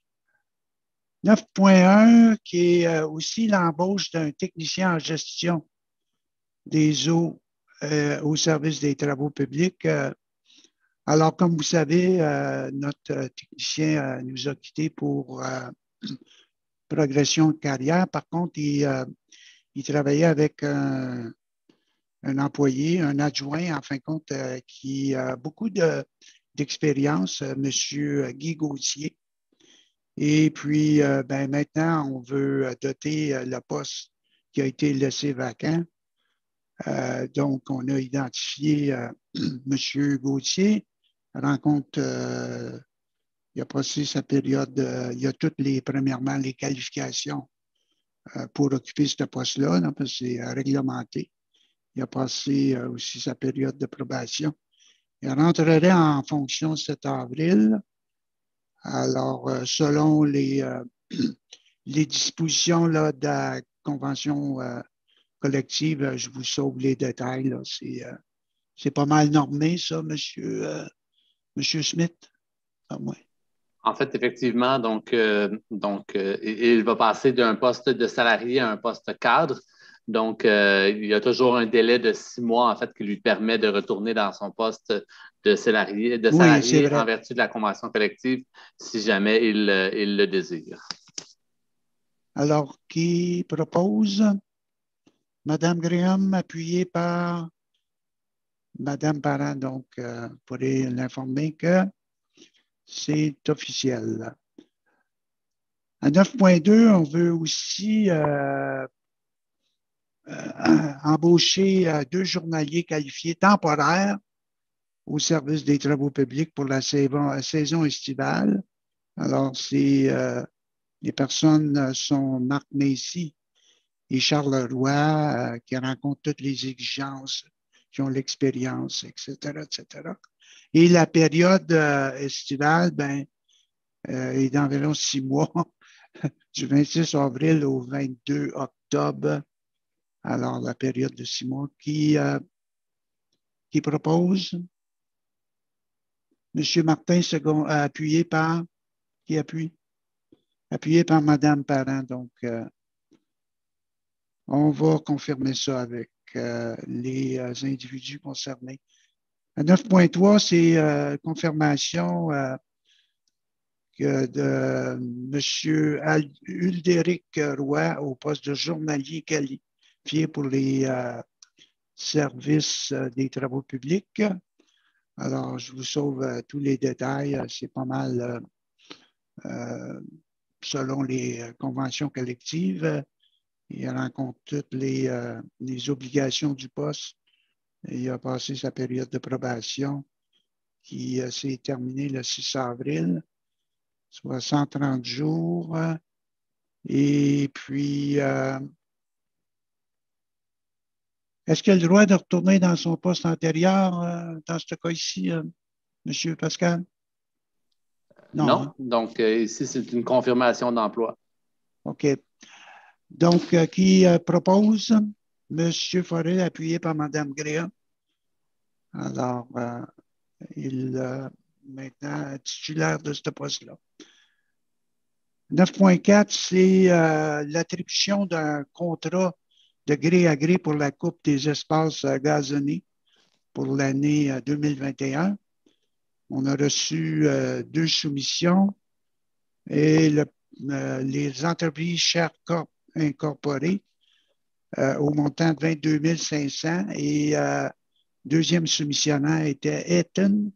9.1, qui est euh, aussi l'embauche d'un technicien en gestion des eaux euh, au service des travaux publics. Euh, alors, comme vous savez, notre technicien nous a quittés pour progression de carrière. Par contre, il, il travaillait avec un, un, employé, un adjoint, en fin de compte, qui a beaucoup d'expérience, M. Guy Gauthier, et puis, euh, ben, maintenant, on veut euh, doter euh, le poste qui a été laissé vacant. donc, on a identifié M. Gauthier, rencontre, il a passé sa période, il a toutes les, premièrement, les qualifications pour occuper ce poste-là, parce que c'est réglementé. Il a passé aussi sa période de probation. Il rentrerait en fonction cet avril. Alors, euh, selon les, euh, les dispositions là, de la convention euh, collective, je vous sauve les détails. C'est pas mal normé, ça, monsieur, monsieur Smith? Ah, En fait, effectivement, donc, donc il va passer d'un poste de salarié à un poste cadre. Donc, il y a toujours un délai de six mois, en fait, qui lui permet de retourner dans son poste de salariés, de salariés en vertu de la convention collective si jamais il, il le désire. Alors, qui propose? Madame Graham, appuyée par Madame Parent, donc, euh, pourrait l'informer que c'est officiel. À 9.2, on veut aussi euh, euh, embaucher deux journaliers qualifiés temporaires au service des travaux publics pour la saison, estivale. Alors, euh, les personnes sont Marc Messi et Charles Roy euh, qui rencontrent toutes les exigences, qui ont l'expérience, etc., etc. Et la période euh, estivale, ben, est d'environ six mois, du 26 avril au 22 octobre. Alors, la période de six mois qui, qui propose M. Martin, second, appuyé par, qui appuie? Appuyé par Mme Parent. Donc, euh, on va confirmer ça avec euh, les euh, individus concernés. 9.3, c'est confirmation de M. Uldéric Roy au poste de journalier qualifié pour les services des travaux publics. Alors, je vous sauve euh, tous les détails. Euh, c'est pas mal euh, selon les conventions collectives. Il rencontre toutes les, obligations du poste. Il a passé sa période de probation qui s'est terminée le 6 avril, soit 130 jours. Et puis, est-ce qu'il a le droit de retourner dans son poste antérieur, euh, dans ce cas ici, euh, M. Pascal? Non. Hein? Donc, euh, ici, c'est une confirmation d'emploi. OK. Donc, qui propose? Monsieur Forêt, appuyé par Mme Gréa. Alors, il est maintenant titulaire de ce poste-là. 9.4, c'est l'attribution d'un contrat de gré à gré pour la Coupe des espaces gazonnés pour l'année 2021. On a reçu deux soumissions et les entreprises Cher Corp incorporées au montant de 22 500 et deuxième soumissionnaire était Eaton,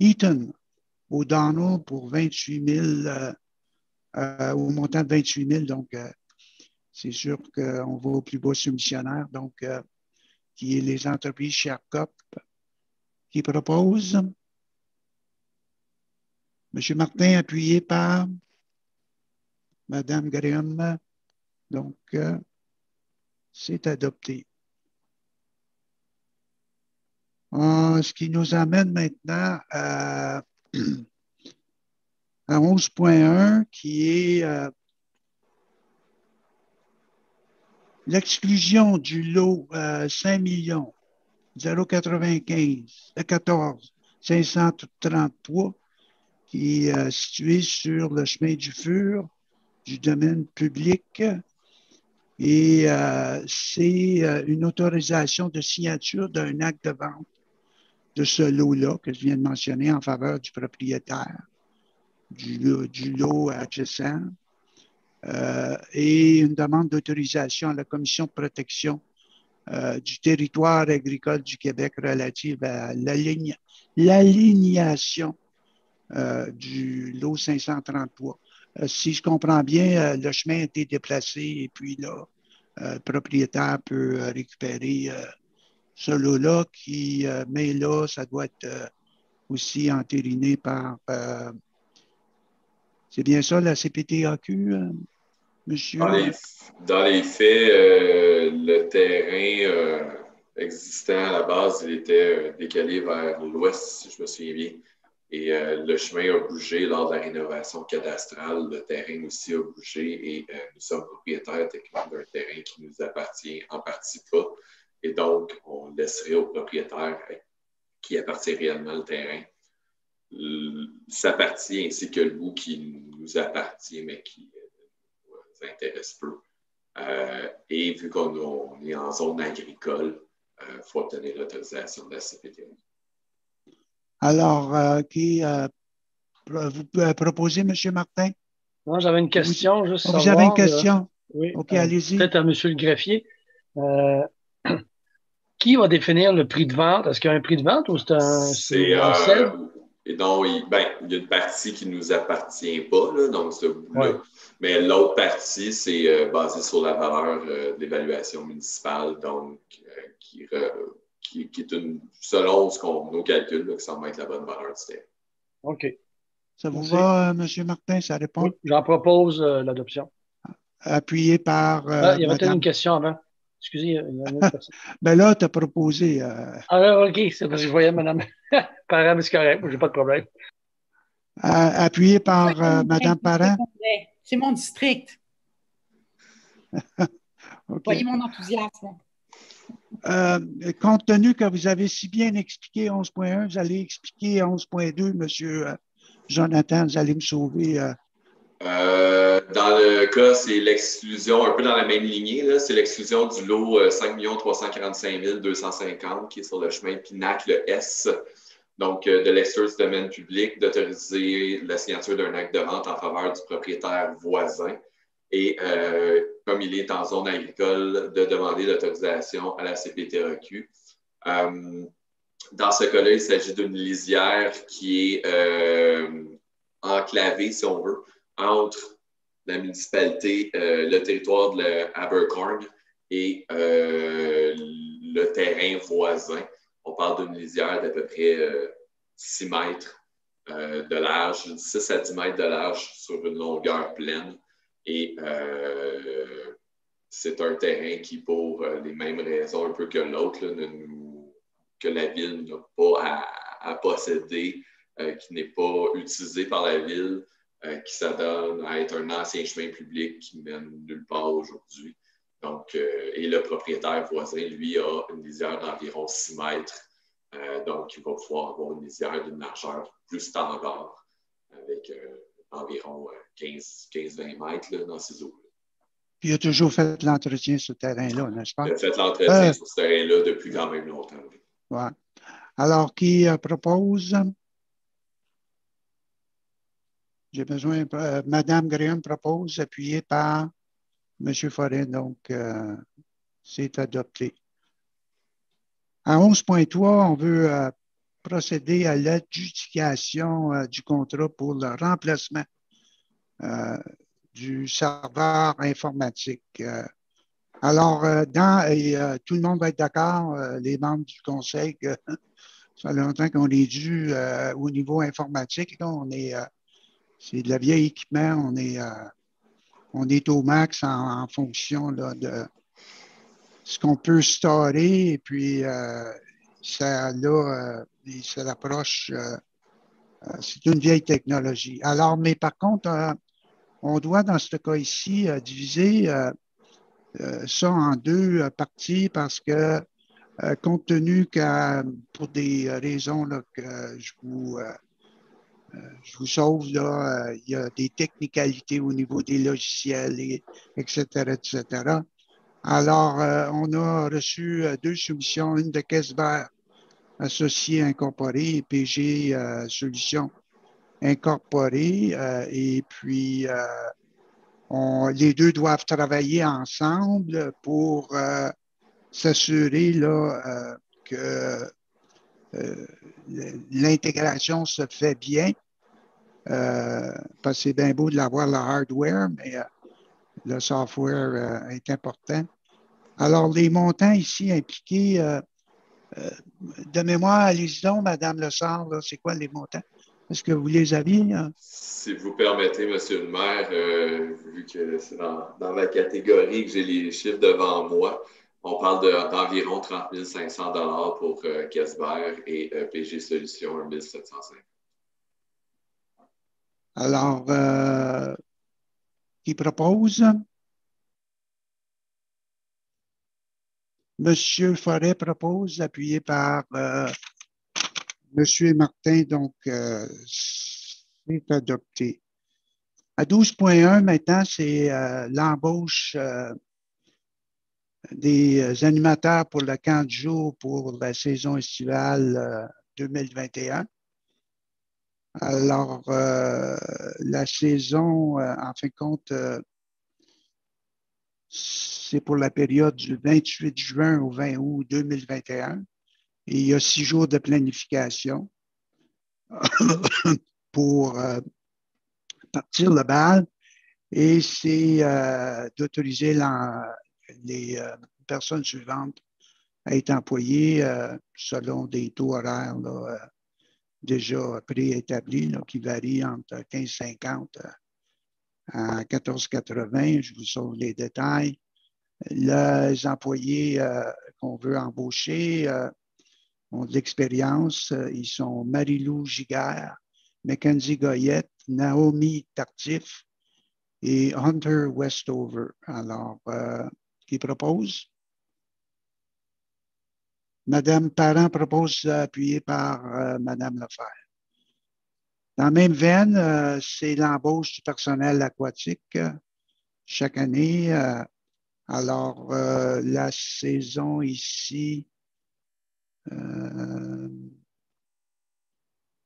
Eaton au Donald pour 28 000, au montant de 28 000. Donc, c'est sûr qu'on va au plus beau soumissionnaire, donc, qui est les entreprises Shercop, qui proposent. M. Martin, appuyé par Mme Graham. Donc, c'est adopté. ce qui nous amène maintenant à, 11.1, qui est l'exclusion du lot 5 millions 095 14 533 qui est situé sur le chemin du Fur du domaine public. Et c'est une autorisation de signature d'un acte de vente de ce lot-là que je viens de mentionner en faveur du propriétaire du, du lot adjacent. Euh, et une demande d'autorisation à la Commission de protection euh, du territoire agricole du Québec relative à l'alignation euh, du lot 533. si je comprends bien, le chemin a été déplacé et puis là, le propriétaire peut récupérer ce lot-là qui, mais là, ça doit être aussi entériné par c'est bien ça, la CPTAQ, monsieur? Dans les, faits, euh, le terrain euh, existant à la base, il était décalé vers l'ouest, si je me souviens bien. Et le chemin a bougé lors de la rénovation cadastrale. Le terrain aussi a bougé et nous sommes propriétaires d'un terrain qui nous appartient en partie pas. Et donc, on laisserait au propriétaire qui appartient réellement le terrain sa partie ainsi que le bout qui nous appartient, mais qui nous intéresse peu. Euh, et vu qu'on est en zone agricole, il euh, faut obtenir l'autorisation de la CPT. Alors, euh, qui vous pouvez proposer, M. Martin? Moi, j'avais une question. Juste vous avez une question? oui. OK, allez-y. Peut-être à M. le greffier. qui va définir le prix de vente? Est-ce qu'il y a un prix de vente ou c'est un, c'est et donc, il, ben, il y a une partie qui ne nous appartient pas, là, donc ce bout-là. Mais l'autre partie, c'est euh, basé sur la valeur euh, de l'évaluation municipale, donc euh, qui, qui, est une, selon ce qu'on, nos calculs, là, qui semble être la bonne valeur du terrain. OK. Ça vous va, M. Martin, ça répond? Oui, j'en propose l'adoption. Appuyé par. Ah, il y avait peut-être une question avant. Excusez, il y a une autre personne. ben là, tu as proposé. Ah, OK, c'est parce que je voyais Mme Parent, c'est correct, j'ai pas de problème. appuyé par Mme Madame Parent? C'est mon district. Voyez mon enthousiasme. Euh, compte tenu que vous avez si bien expliqué 11.1, vous allez expliquer 11.2, M. Jonathan, vous allez me sauver. Euh, euh, dans le cas, c'est l'exclusion, un peu dans la même lignée, c'est l'exclusion du lot 5 345 250 qui est sur le chemin Pinacle S. Donc, euh, de l'extérieur du domaine public, d'autoriser la signature d'un acte de vente en faveur du propriétaire voisin et, euh, comme il est en zone agricole, de demander l'autorisation à la CPTRQ. dans ce cas-là, il s'agit d'une lisière qui est enclavée, si on veut, entre la municipalité, euh, le territoire de Abercorn et euh, le terrain voisin. On parle d'une lisière d'à peu près 6 euh, mètres de large, 6 à 10 mètres de large sur une longueur pleine. Et c'est un terrain qui, pour les mêmes raisons un peu que l'autre, que la ville n'a pas à, à posséder, qui n'est pas utilisé par la ville, qui s'adonne à être un ancien chemin public qui mène nulle part aujourd'hui. Donc, et le propriétaire voisin, lui, a une lisière d'environ 6 mètres. donc, il va pouvoir avoir une lisière d'une largeur plus standard avec environ 15-20 mètres dans ces eaux. Puis il a toujours fait l'entretien sur ce terrain-là, n'est-ce pas? Il a fait l'entretien euh, sur ce terrain-là depuis quand même longtemps. Oui. Alors, qui euh, propose? J'ai besoin. Euh, Madame Graham propose, appuyé par M. Forêt. Donc, c'est adopté. À 11.3, on veut procéder à l'adjudication du contrat pour le remplacement du serveur informatique. Euh, alors, euh, dans, euh, tout le monde va être d'accord, les membres du conseil, que ça fait longtemps qu'on est dû au niveau informatique. on est, c'est de la vieille équipement, on est, on est au max en, fonction de ce qu'on peut storer et puis ça, là, ça approche. c'est une vieille technologie. Alors, mais par contre, on doit, dans ce cas ici, euh, diviser euh, euh, ça en deux parties parce que, compte tenu que, pour des raisons que je vous, je vous sauve, là, il y a des technicalités au niveau des logiciels, et, etc., etc. Alors, on a reçu deux soumissions, une de Kesber associé incorporé et PG Solutions incorporés euh, et puis euh, on, les deux doivent travailler ensemble pour euh, s'assurer là, que l'intégration se fait bien. parce que c'est bien beau de l'avoir le hardware, mais le software est important. Alors, les montants ici impliqués, de mémoire, allez-y Madame Le c'est quoi les montants? Est-ce que vous les aviez? Hein? Si vous permettez, Monsieur le maire, euh, vu que c'est dans, la catégorie que j'ai les chiffres devant moi, on parle d'environ 30 500 pour euh, et euh, PG Solutions 1 705 Alors, euh, qui propose? Monsieur Forêt propose, appuyé par Monsieur Martin, donc, euh, c'est adopté. À 12.1, maintenant, c'est euh, l'embauche euh, des animateurs pour le camp de jour pour la saison estivale 2021. Alors, la saison, en fin de compte, c'est pour la période du 28 juin au 20 août 2021 il y a six jours de planification pour euh, partir le bal et c'est euh, d'autoriser les euh, personnes suivantes à être employées selon des taux horaires déjà préétablis qui varient entre 15,50 à 14,80. Je vous sauve les détails. Les employés qu'on veut embaucher ont de l'expérience. Euh, ils sont Marilou Giguère, Mackenzie Goyette, Naomi Tartif et Hunter Westover. Alors, euh, qui propose? Madame Parent propose appuyé par euh, Madame Lefebvre. Dans la même veine, c'est l'embauche du personnel aquatique chaque année. alors, la saison ici, euh,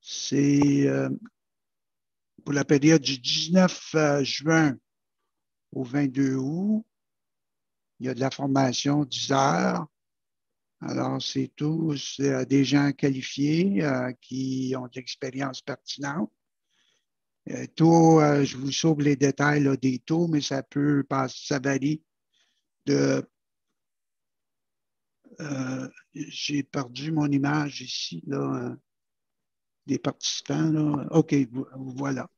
c'est euh, pour la période du 19 euh, juin au 22 août. Il y a de la formation 10 heures. Alors, c'est tous des gens qualifiés qui ont de l'expérience pertinente. taux, je vous sauve les détails des taux, mais ça peut ça varie de euh, j'ai perdu mon image ici, là, euh, des participants. Là. OK, voilà.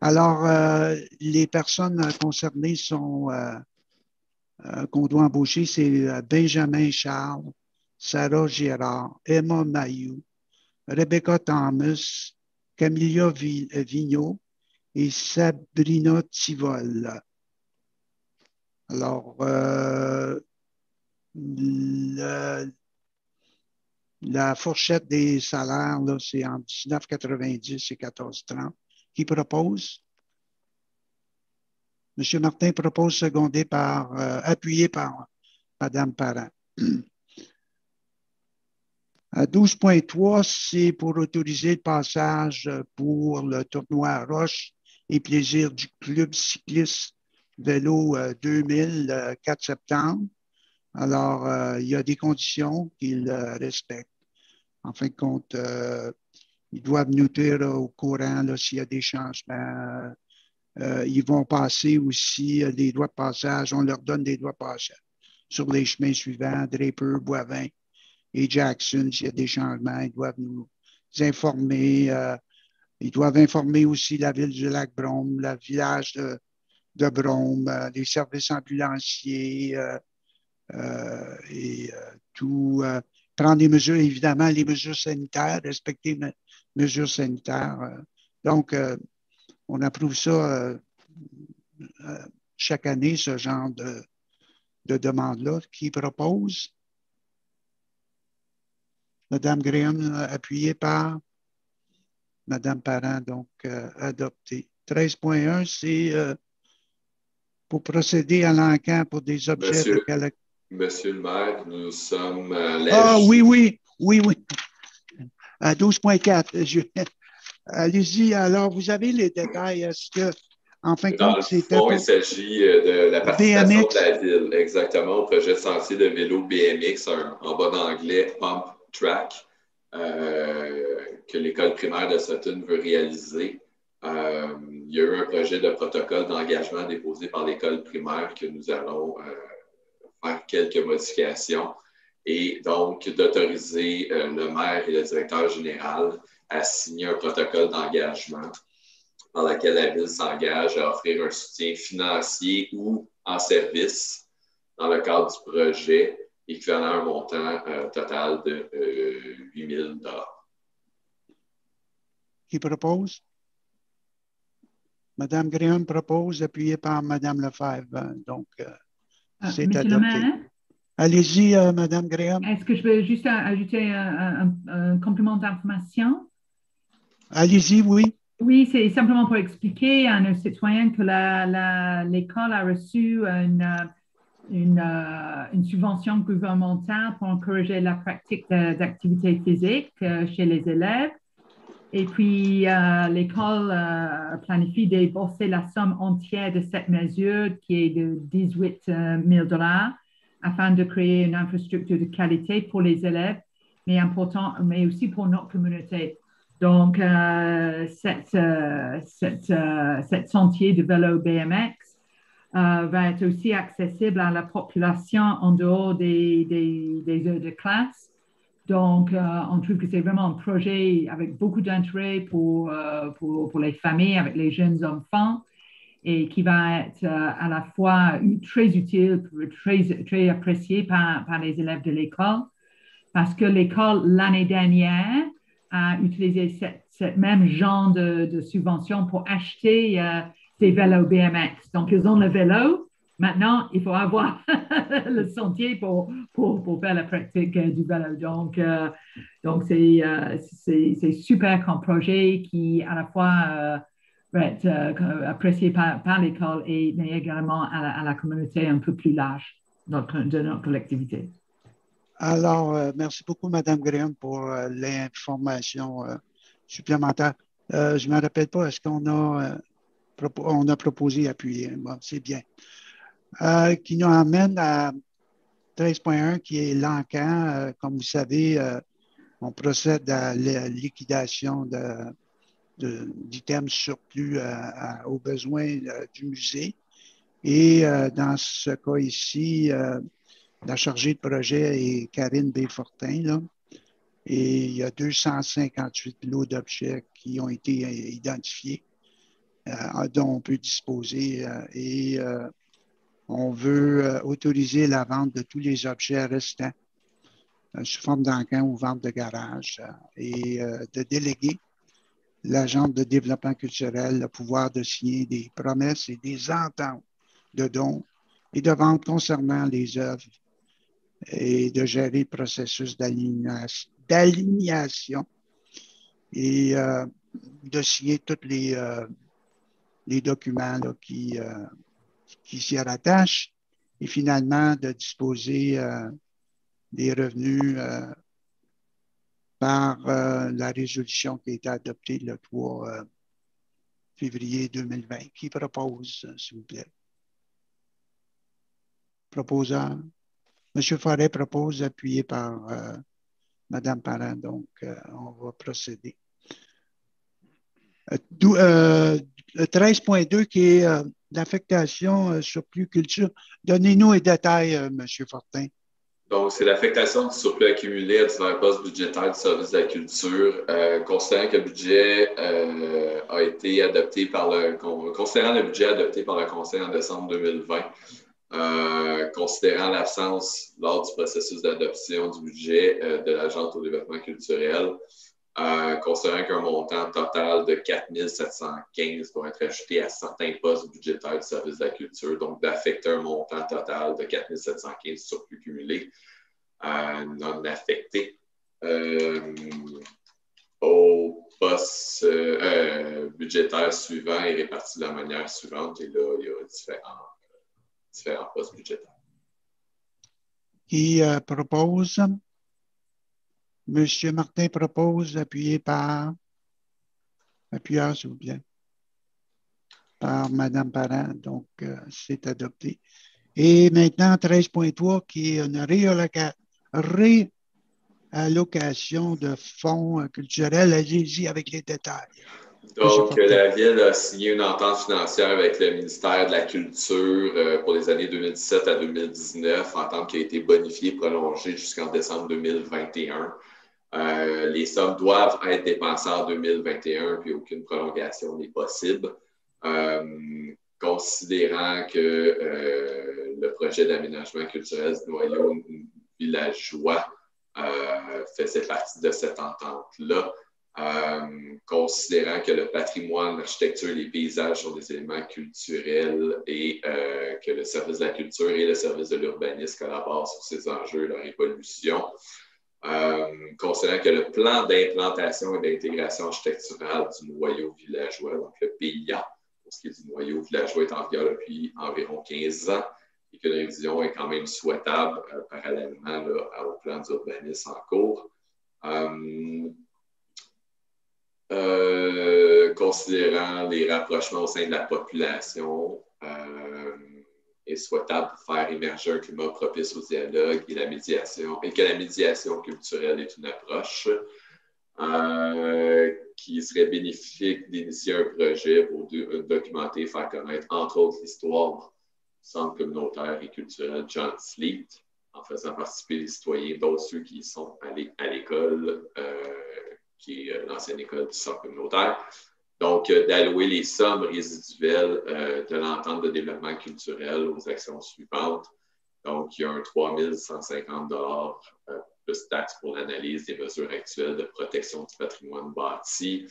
Alors, euh, les personnes concernées sont qu'on doit embaucher, c'est Benjamin Charles, Sarah Girard, Emma Mayou, Rebecca Thomas, Camilla Vigneault et Sabrina Tivol. Alors, euh, la fourchette des salaires, c'est entre 19,90 et 14,30. Qui propose? M. Martin propose secondé par, euh, appuyé par Mme Parent. À 12.3, c'est pour autoriser le passage pour le tournoi Roche et plaisir du club cycliste vélo 2000, euh, 4 euh, septembre. Alors, euh, il y a des conditions qu'ils respectent. En fin de compte, ils doivent nous dire au courant s'il y a des changements. Ils vont passer aussi des droits de passage. On leur donne des droits de passage sur les chemins suivants, Draper, Boivin et Jackson. S'il y a des changements, ils doivent nous informer. Ils doivent informer aussi la ville du lac Brome, le village de, de Brome, euh, les services ambulanciers euh, euh, et tout. prendre des mesures, évidemment, les mesures sanitaires, respecter les mesures sanitaires. donc, on approuve ça chaque année, ce genre de, de demande-là. Qui propose? Madame Graham, appuyée par Madame Parent, donc euh, adopté. 13.1, c'est euh, pour procéder à l'enquête pour des objets Monsieur, de Monsieur le maire, nous sommes à Ah oui, oui, oui, oui. À 12.4. Allez-y, alors vous avez les détails. Est-ce que, en fin de compte, c'était. il s'agit euh, de la participation de la ville, exactement, au projet de sentier de vélo BMX, en bon anglais, Pump Track. Euh, que l'école primaire de Sutton veut réaliser. Euh, il y a eu un projet de protocole d'engagement déposé par l'école primaire que nous allons euh, faire quelques modifications et donc d'autoriser le maire et le directeur général à signer un protocole d'engagement dans lequel la ville s'engage à offrir un soutien financier ou en service dans le cadre du projet équivalent à un montant euh, total de 8 000 Qui propose? Madame Graham propose, appuyé par Madame Lefebvre. Donc, euh, ah, c'est adopté. Allez-y, euh, Madame Graham. Est-ce que je peux juste ajouter un, complément d'information? Allez-y, oui. Oui, c'est simplement pour expliquer à nos citoyens que l'école a reçu euh, une, subvention gouvernementale pour encourager la pratique d'activités physiques euh, chez les élèves. Et puis, euh, l'école planifie de débourser la somme entière de cette mesure qui est de 18 000 dollars afin de créer une infrastructure de qualité pour les élèves, mais important, mais aussi pour notre communauté. Donc, cette, cette, cette, sentier de vélo BMX euh, va être aussi accessible à la population en dehors des, des, heures de classe. Donc, euh, on trouve que c'est vraiment un projet avec beaucoup d'intérêt pour, euh, pour, pour, les familles avec les jeunes enfants et qui va être à la fois très utile, très, très apprécié par, par les élèves de l'école parce que l'école, l'année dernière, a utilisé cette, même genre de, subvention pour acheter des vélos BMX. Donc, ils ont le vélo. Maintenant, il faut avoir le sentier pour, pour, faire la pratique euh, du vélo. Donc, euh, donc euh, c'est, super comme projet qui, à la fois, va être apprécié par, par l'école et mais également à la, communauté un peu plus large notre, de notre collectivité. Alors, merci beaucoup, Mme Graham, pour l'information supplémentaire. je ne me rappelle pas, est-ce qu'on a a proposé appuyer. Bon, c'est bien. Euh, qui nous amène à 13.1, qui est l'encan. Euh, comme vous savez, euh, on procède à la liquidation d'items surplus aux besoins du musée. Et dans ce cas ici, la chargée de projet est Karine Béfortin. Là, et il y a 258 lots d'objets qui ont été identifiés euh, dont on peut disposer euh, et euh, on veut autoriser la vente de tous les objets restants sous forme d'encan ou vente de garage et de déléguer l'agent de développement culturel le pouvoir de signer des promesses et des ententes de dons et de vente concernant les œuvres et de gérer le processus d'alignation et euh, de signer tous les, euh, les documents qui, euh, qui s'y rattachent et finalement de disposer des revenus par la résolution qui a été adoptée le 3 février 2020. Qui propose, s'il vous plaît? Proposant. M. Forêt propose, appuyé par euh, Mme Parent. Donc, euh, on va procéder. 13.2 euh, qui est l'affectation surplus culture. Donnez-nous les détails, M. Fortin. Donc, c'est l'affectation du surplus accumulé à divers postes budgétaires du service de la culture, considérant que le budget a été adopté par le considérant le budget adopté par le Conseil en décembre 2020. Euh, considérant l'absence lors du processus d'adoption du budget euh, de l'Agence au développement culturel, euh, considérant qu'un montant total de 4 715 doit être ajouté à certains postes budgétaires du service de la culture, donc d'affecter un montant total de 4 715 surplus cumulés non affectés au poste budgétaire suivant et réparti de la manière suivante. Et là, il y a différents Qui euh, propose? Monsieur Martin propose, appuyé par. Appuyeur, s'il vous plaît. Par Madame Parent. Donc, euh, c'est adopté. Et maintenant, 13.3, qui est une réallocation de fonds culturels. Allez-y avec les détails. Donc, la Ville a signé une entente financière avec le ministère de la Culture euh, pour les années 2017 à 2019, entente qui a été bonifiée et prolongée jusqu'en décembre 2021. Euh, les sommes doivent être dépensées en 2021, puis aucune prolongation n'est possible. Euh, considérant que le projet d'aménagement culturel du noyau villageois faisait partie de cette entente-là, euh, considérant que le patrimoine, l'architecture, les paysages sont des éléments culturels et euh, que le service de la culture et le service de l'urbanisme collaborent sur ces enjeux et leur évolution. Euh, considérant que le plan d'implantation et d'intégration architecturale du noyau villageois, donc le PIA, pour ce qui est du noyau villageois, est en vigueur depuis environ 15 ans et que la révision est quand même souhaitable parallèlement au plan d'urbanisme en cours. Euh, considérant les rapprochements au sein de la population, euh, est souhaitable pour faire émerger un climat propice au dialogue et la médiation, et que la médiation culturelle est une approche euh, qui serait bénéfique d'initier un projet pour documenter et faire connaître, entre autres, l'histoire du centre communautaire et culturel John Sleet, en faisant participer les citoyens, d'autres ceux qui sont allés à l'école qui est euh, l'ancienne école du centre communautaire. Donc, euh, d'allouer les sommes résiduelles euh, de l'entente de développement culturel aux actions suivantes. Donc, il y a un 3 150 plus taxes pour l'analyse des mesures actuelles de protection du patrimoine bâti.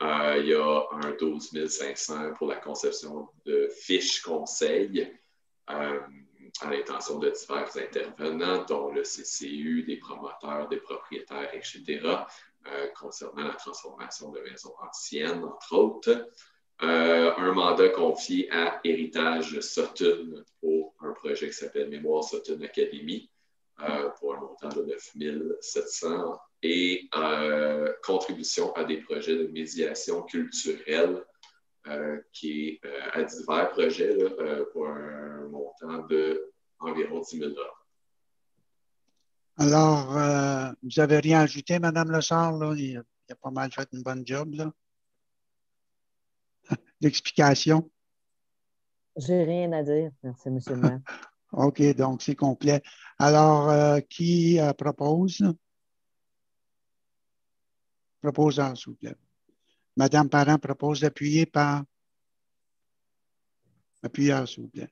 il y a un 12 500 pour la conception de fiches conseils à l'intention de divers intervenants, dont le CCU, des promoteurs, des propriétaires, etc. Euh, concernant la transformation de maisons anciennes, entre autres. Euh, un mandat confié à Héritage Sutton pour un projet qui s'appelle Mémoire Sutton Academy euh, pour un montant de 9 700 et contribution à des projets de médiation culturelle qui est à divers projets pour un montant de environ 10 000 alors, euh, vous n'avez rien ajouté, Madame Lessard? Là? Il, a, il, a, pas mal fait une bonne job. L'explication? J'ai rien à dire. Merci, M. le maire. OK, donc c'est complet. Alors, euh, qui euh, propose? Proposant, s'il vous plaît. Madame Parent propose d'appuyer par. Appuyeur, s'il vous plaît.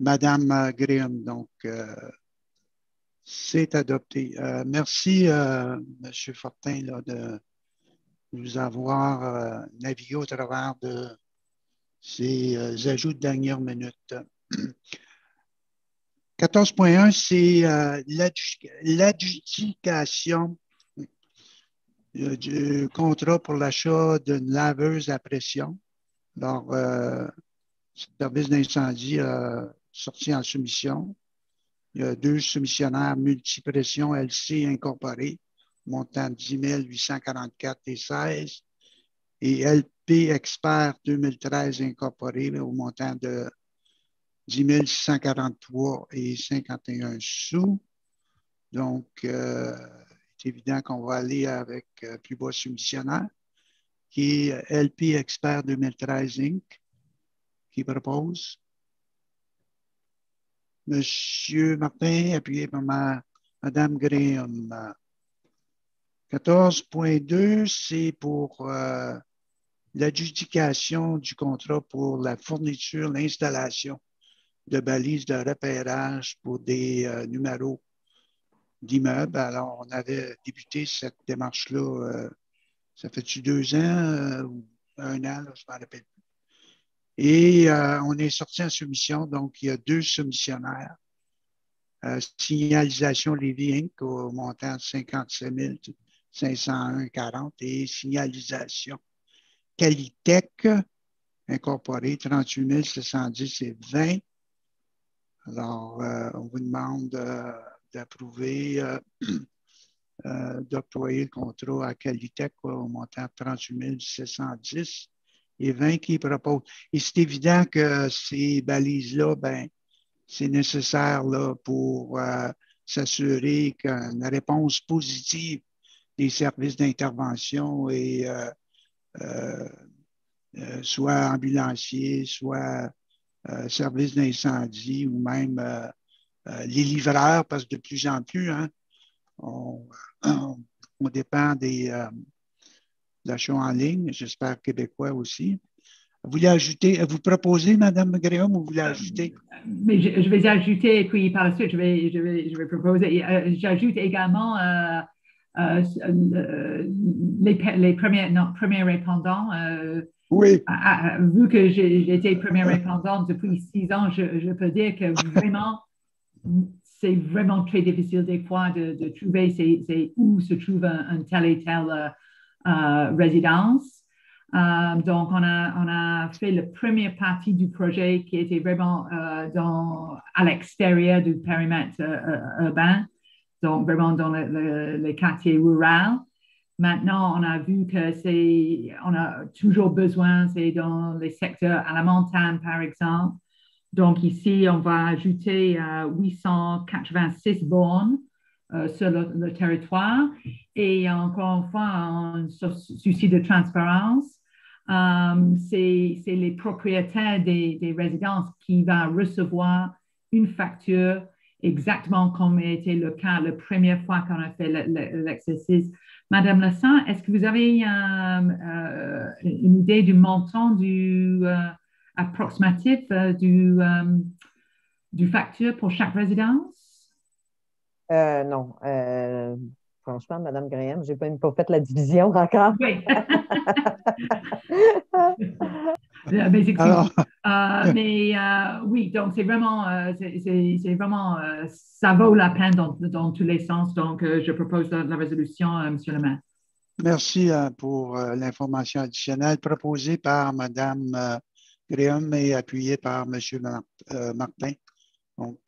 Madame Grimm, donc. C'est adopté. Euh, merci, euh, M. Fortin, de nous avoir euh, navigué au travers de ces ajouts de dernière minute. 14.1, c'est l'adjudication du contrat pour l'achat d'une laveuse à pression. Alors, service d'incendie sorti en soumission. Il y a deux soumissionnaires multipression LC incorporés montant 10 844 et 16, et LP Expert 2013 incorporé au montant de 10 643 et 51 sous. Donc, euh, c'est évident qu'on va aller avec euh, plus bas soumissionnaire, qui est LP Expert 2013 Inc., qui propose. Monsieur Martin, appuyé par ma, Madame Graham. 14.2, c'est pour euh, l'adjudication du contrat pour la fourniture, l'installation de balises de repérage pour des euh, numéros d'immeubles. Alors, on avait débuté cette démarche-là, euh, ça fait-tu deux ans ou un an, je ne me rappelle plus. Et on est sorti en soumission, donc il y a deux soumissionnaires. signalisation Lévis Inc. au montant de 57 000 501-40 et signalisation. Qualitech, incorporé 38 710 et 20. Alors, euh, on vous demande euh, d'approuver, euh, d'octroyer le contrat à Qualitech au montant de 38 710 et 20 qui propose. Et c'est évident que ces balises-là, ben, c'est nécessaire là, pour s'assurer qu'une réponse positive des services d'intervention et euh, euh, euh, soit ambulanciers, soit services d'incendie ou même les livreurs, parce que de plus en plus, hein, on, dépend des achats en ligne, j'espère québécois aussi. Vous voulez ajouter, vous proposez, Mme Graham, ou vous voulez ajouter? Mais je, vais ajouter, et puis par la suite, je vais, je vais, je vais proposer. J'ajoute également euh, euh, les, les, premiers, non, premiers répondants. Euh, oui. vu que j'ai été premier répondant depuis six ans, je, peux dire que vraiment, c'est vraiment très difficile des fois de, de trouver c'est où se trouve un, un tel et tel résidence. donc, on a, fait la première partie du projet qui était vraiment dans, à l'extérieur du périmètre urbain donc vraiment dans le, les quartiers ruraux. Maintenant, on a vu que c'est, on a toujours besoin, c'est dans les secteurs à la montagne, par exemple. Donc ici, on va ajouter 886 bornes euh, sur le, territoire. Et encore une fois, en souci de transparence, euh, c'est les propriétaires des, des résidences qui vont recevoir une facture exactement comme était le cas la première fois qu'on a fait l'exercice. Madame Lassin, est-ce que vous avez euh, une idée du montant du approximatif du, du facture pour chaque résidence? Non. franchement, Madame Graham, je n'ai pas, pas fait la division encore. Oui. Alors... Euh, mais euh, oui, donc c'est vraiment, euh, c'est vraiment, ça vaut la peine dans, dans tous les sens. Donc, je propose la, résolution, Monsieur le maire. Merci pour l'information additionnelle proposée par Mme Graham et appuyée par M. Martin. Donc,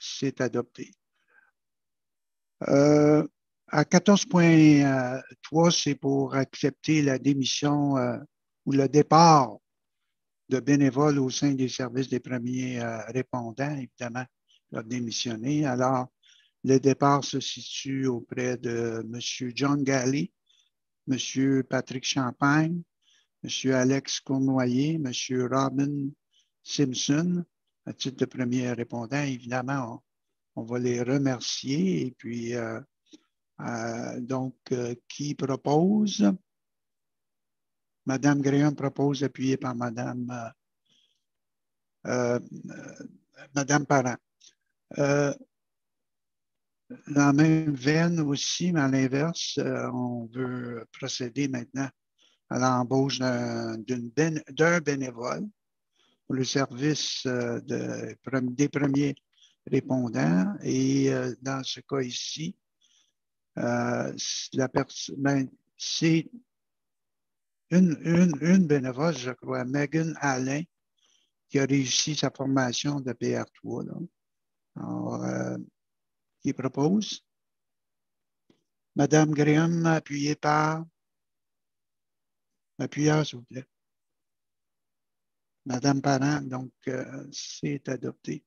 c'est adopté. À 14.3, c'est pour accepter la démission ou le départ de bénévoles au sein des services des premiers euh, répondants, évidemment, ont démissionné. Alors, le départ se situe auprès de M. John Galley, M. Patrick Champagne, M. Alex Cournoyer, M. Robin Simpson, à titre de premier répondant. Évidemment, on, va les remercier. Et puis, euh, euh, donc, qui propose? Madame Graham propose, appuyé par Madame, euh, euh, Madame Parent. Euh, dans la même veine aussi, mais à l'inverse, euh, on veut procéder maintenant à l'embauche d'un bénévole pour le service euh, des premiers répondants. Et dans ce cas ici, la ben, c'est une, une, bénévole, je crois, Megan Alain, qui a réussi sa formation de PR3. Alors, qui propose. Madame Graham, appuyez par. Appuyez, s'il vous plaît. Madame Parent, donc euh, c'est adopté.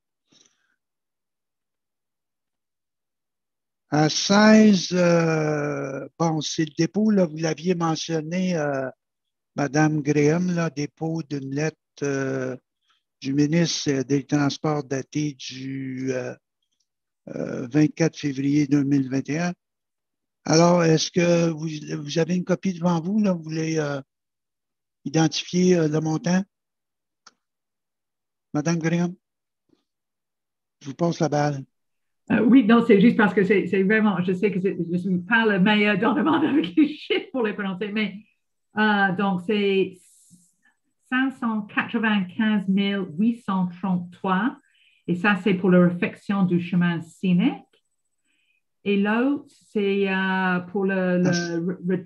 À 16, euh, bon, c'est le dépôt, là, vous l'aviez mentionné, euh, Madame Graham, là, dépôt d'une lettre du ministre des Transports daté du 24 février 2021. Alors, est-ce que vous, avez une copie devant vous? Là? Vous voulez euh, identifier euh, le montant? Madame Graham? Je vous passe la balle. Euh, oui, non, c'est juste parce que c'est vraiment, je sais que je ne suis pas le meilleur dans le monde avec les chiffres pour les prononcer, mais donc c'est 595 833 et ça, c'est pour la réflexion du chemin scénique. Et l'autre, c'est euh, pour, le,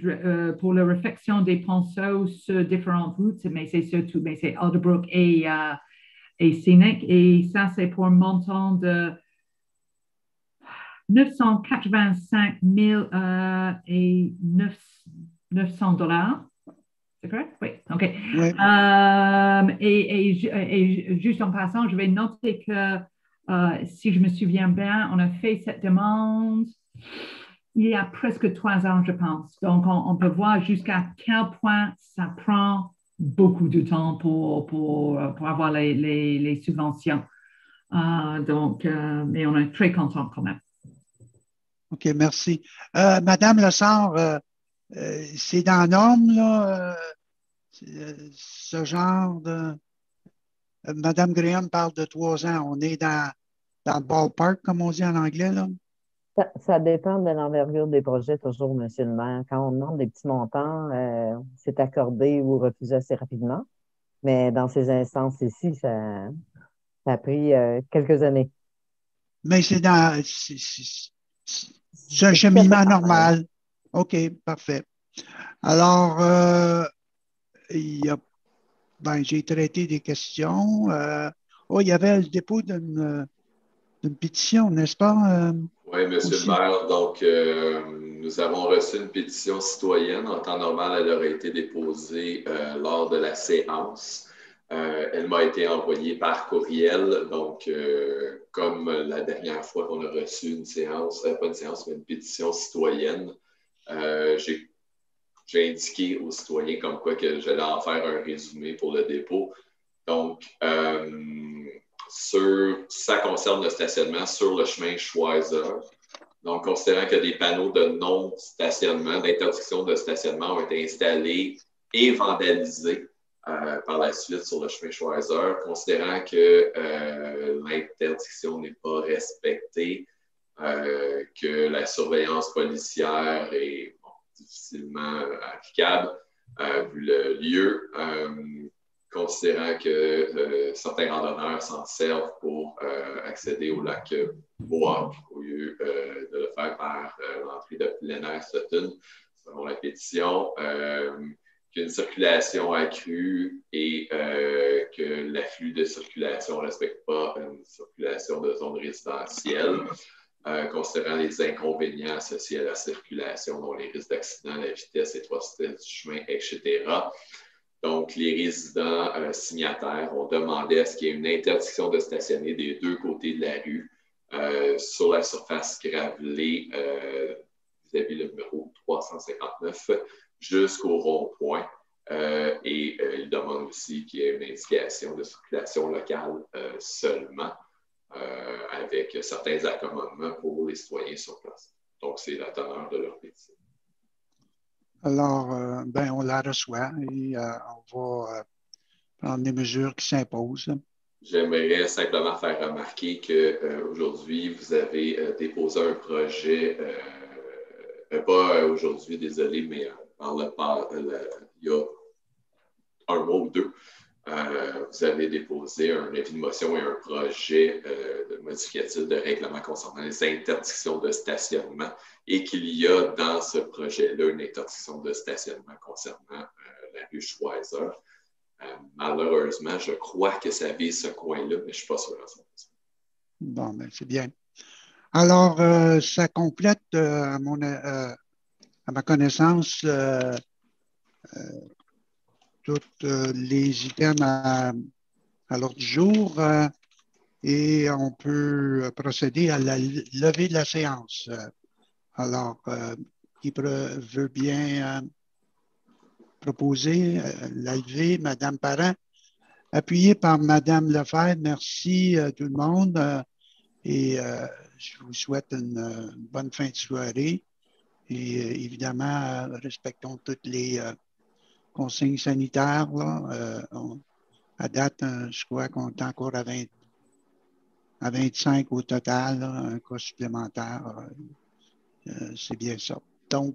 euh, pour la réflexion des ponceaux sur différentes routes, mais c'est surtout, mais c'est Alderbrook et, euh, et. Et ça, c'est pour un montant de 985 000 et 900 dollars. C'est correct? Oui, OK. Euh, et, juste en passant, je vais noter que euh, si je me souviens bien, on a fait cette demande il y a presque trois ans, je pense. Donc, on, peut voir jusqu'à quel point ça prend beaucoup de temps pour, pour, pour avoir les, les, subventions. Euh, donc, mais on est très content quand même. OK, merci. Madame Lessard, euh, c'est dans la norme, là, euh, ce genre de. Euh, Madame Graham parle de trois ans. On est dans, dans le ballpark, comme on dit en anglais, là. Ça, dépend de l'envergure des projets, toujours, Monsieur le maire. Quand on demande des petits montants, c'est accordé ou refusé assez rapidement. Mais dans ces instances ici, ça, a pris quelques années. Mais c'est dans. C'est un cheminement normal. OK, parfait. Alors, euh, ben, j'ai traité des questions. Euh, oh, il y avait le dépôt d'une pétition, n'est-ce pas? Euh, oui, Monsieur le maire. Donc, nous avons reçu une pétition citoyenne. En temps normal, elle aurait été déposée lors de la séance. Elle m'a été envoyée par courriel. Donc, comme la dernière fois qu'on a reçu une séance, pas une séance, mais une pétition citoyenne, euh, j'ai indiqué aux citoyens comme quoi que j'allais en faire un résumé pour le dépôt. Donc, euh, sur, ça concerne le stationnement sur le chemin Schweizer. Donc, considérant que des panneaux de non-stationnement, d'interdiction de stationnement ont été installés et vandalisés euh, par la suite sur le chemin Schweizer, considérant que l'interdiction n'est pas respectée, euh, que la surveillance policière est difficilement applicable euh, vu le lieu, euh, considérant que certains randonneurs s'en servent pour accéder au lac Bois au lieu de le faire par l'entrée de plein air Sutton, selon la pétition qu'une circulation accrue et que l'afflux de circulation ne respecte pas une circulation de zone résidentielle. Euh, considérant les inconvénients associés à la circulation, dont les risques d'accident, la vitesse, étroitesse du chemin, etc. Donc, les résidents euh, signataires ont demandé à ce qu'il y ait une interdiction de stationner des deux côtés de la rue euh, sur la surface gravelée vis-à-vis le numéro 359 jusqu'au rond-point. et ils demandent aussi qu'il y ait une indication de circulation locale seulement. Euh, avec certains accommodements pour les citoyens sur place. Donc, c'est la teneur de leur pétition. Alors, euh, ben, on la reçoit et euh, on va prendre les mesures qui s'imposent. J'aimerais simplement faire remarquer qu'aujourd'hui, vous avez déposé un projet, pas aujourd'hui, désolé, mais le, il y a un mois ou deux, euh, vous avez déposé un avis de motion et un projet euh, de modificatif de règlement concernant les interdictions de stationnement et qu'il y a dans ce projet-là une interdiction de stationnement concernant euh, la rue Schweizer. malheureusement, je crois que ça vise ce coin-là, mais je ne suis pas sûr Bon, ben, c'est bien. Alors, ça complète, à, mon, à ma connaissance, tous euh, les items à, l'ordre du jour euh, et on peut procéder à la levée de la séance. Alors, euh, qui veut bien proposer la levée, Madame Parent, appuyé par Madame Lefebvre. Merci tout le monde et je vous souhaite une, bonne fin de soirée. Et évidemment, respectons toutes les consignes sanitaires. Euh, à date, euh, je crois qu'on est encore à, 20, à 25 au total, un cas supplémentaire. Euh, c'est bien ça. Donc,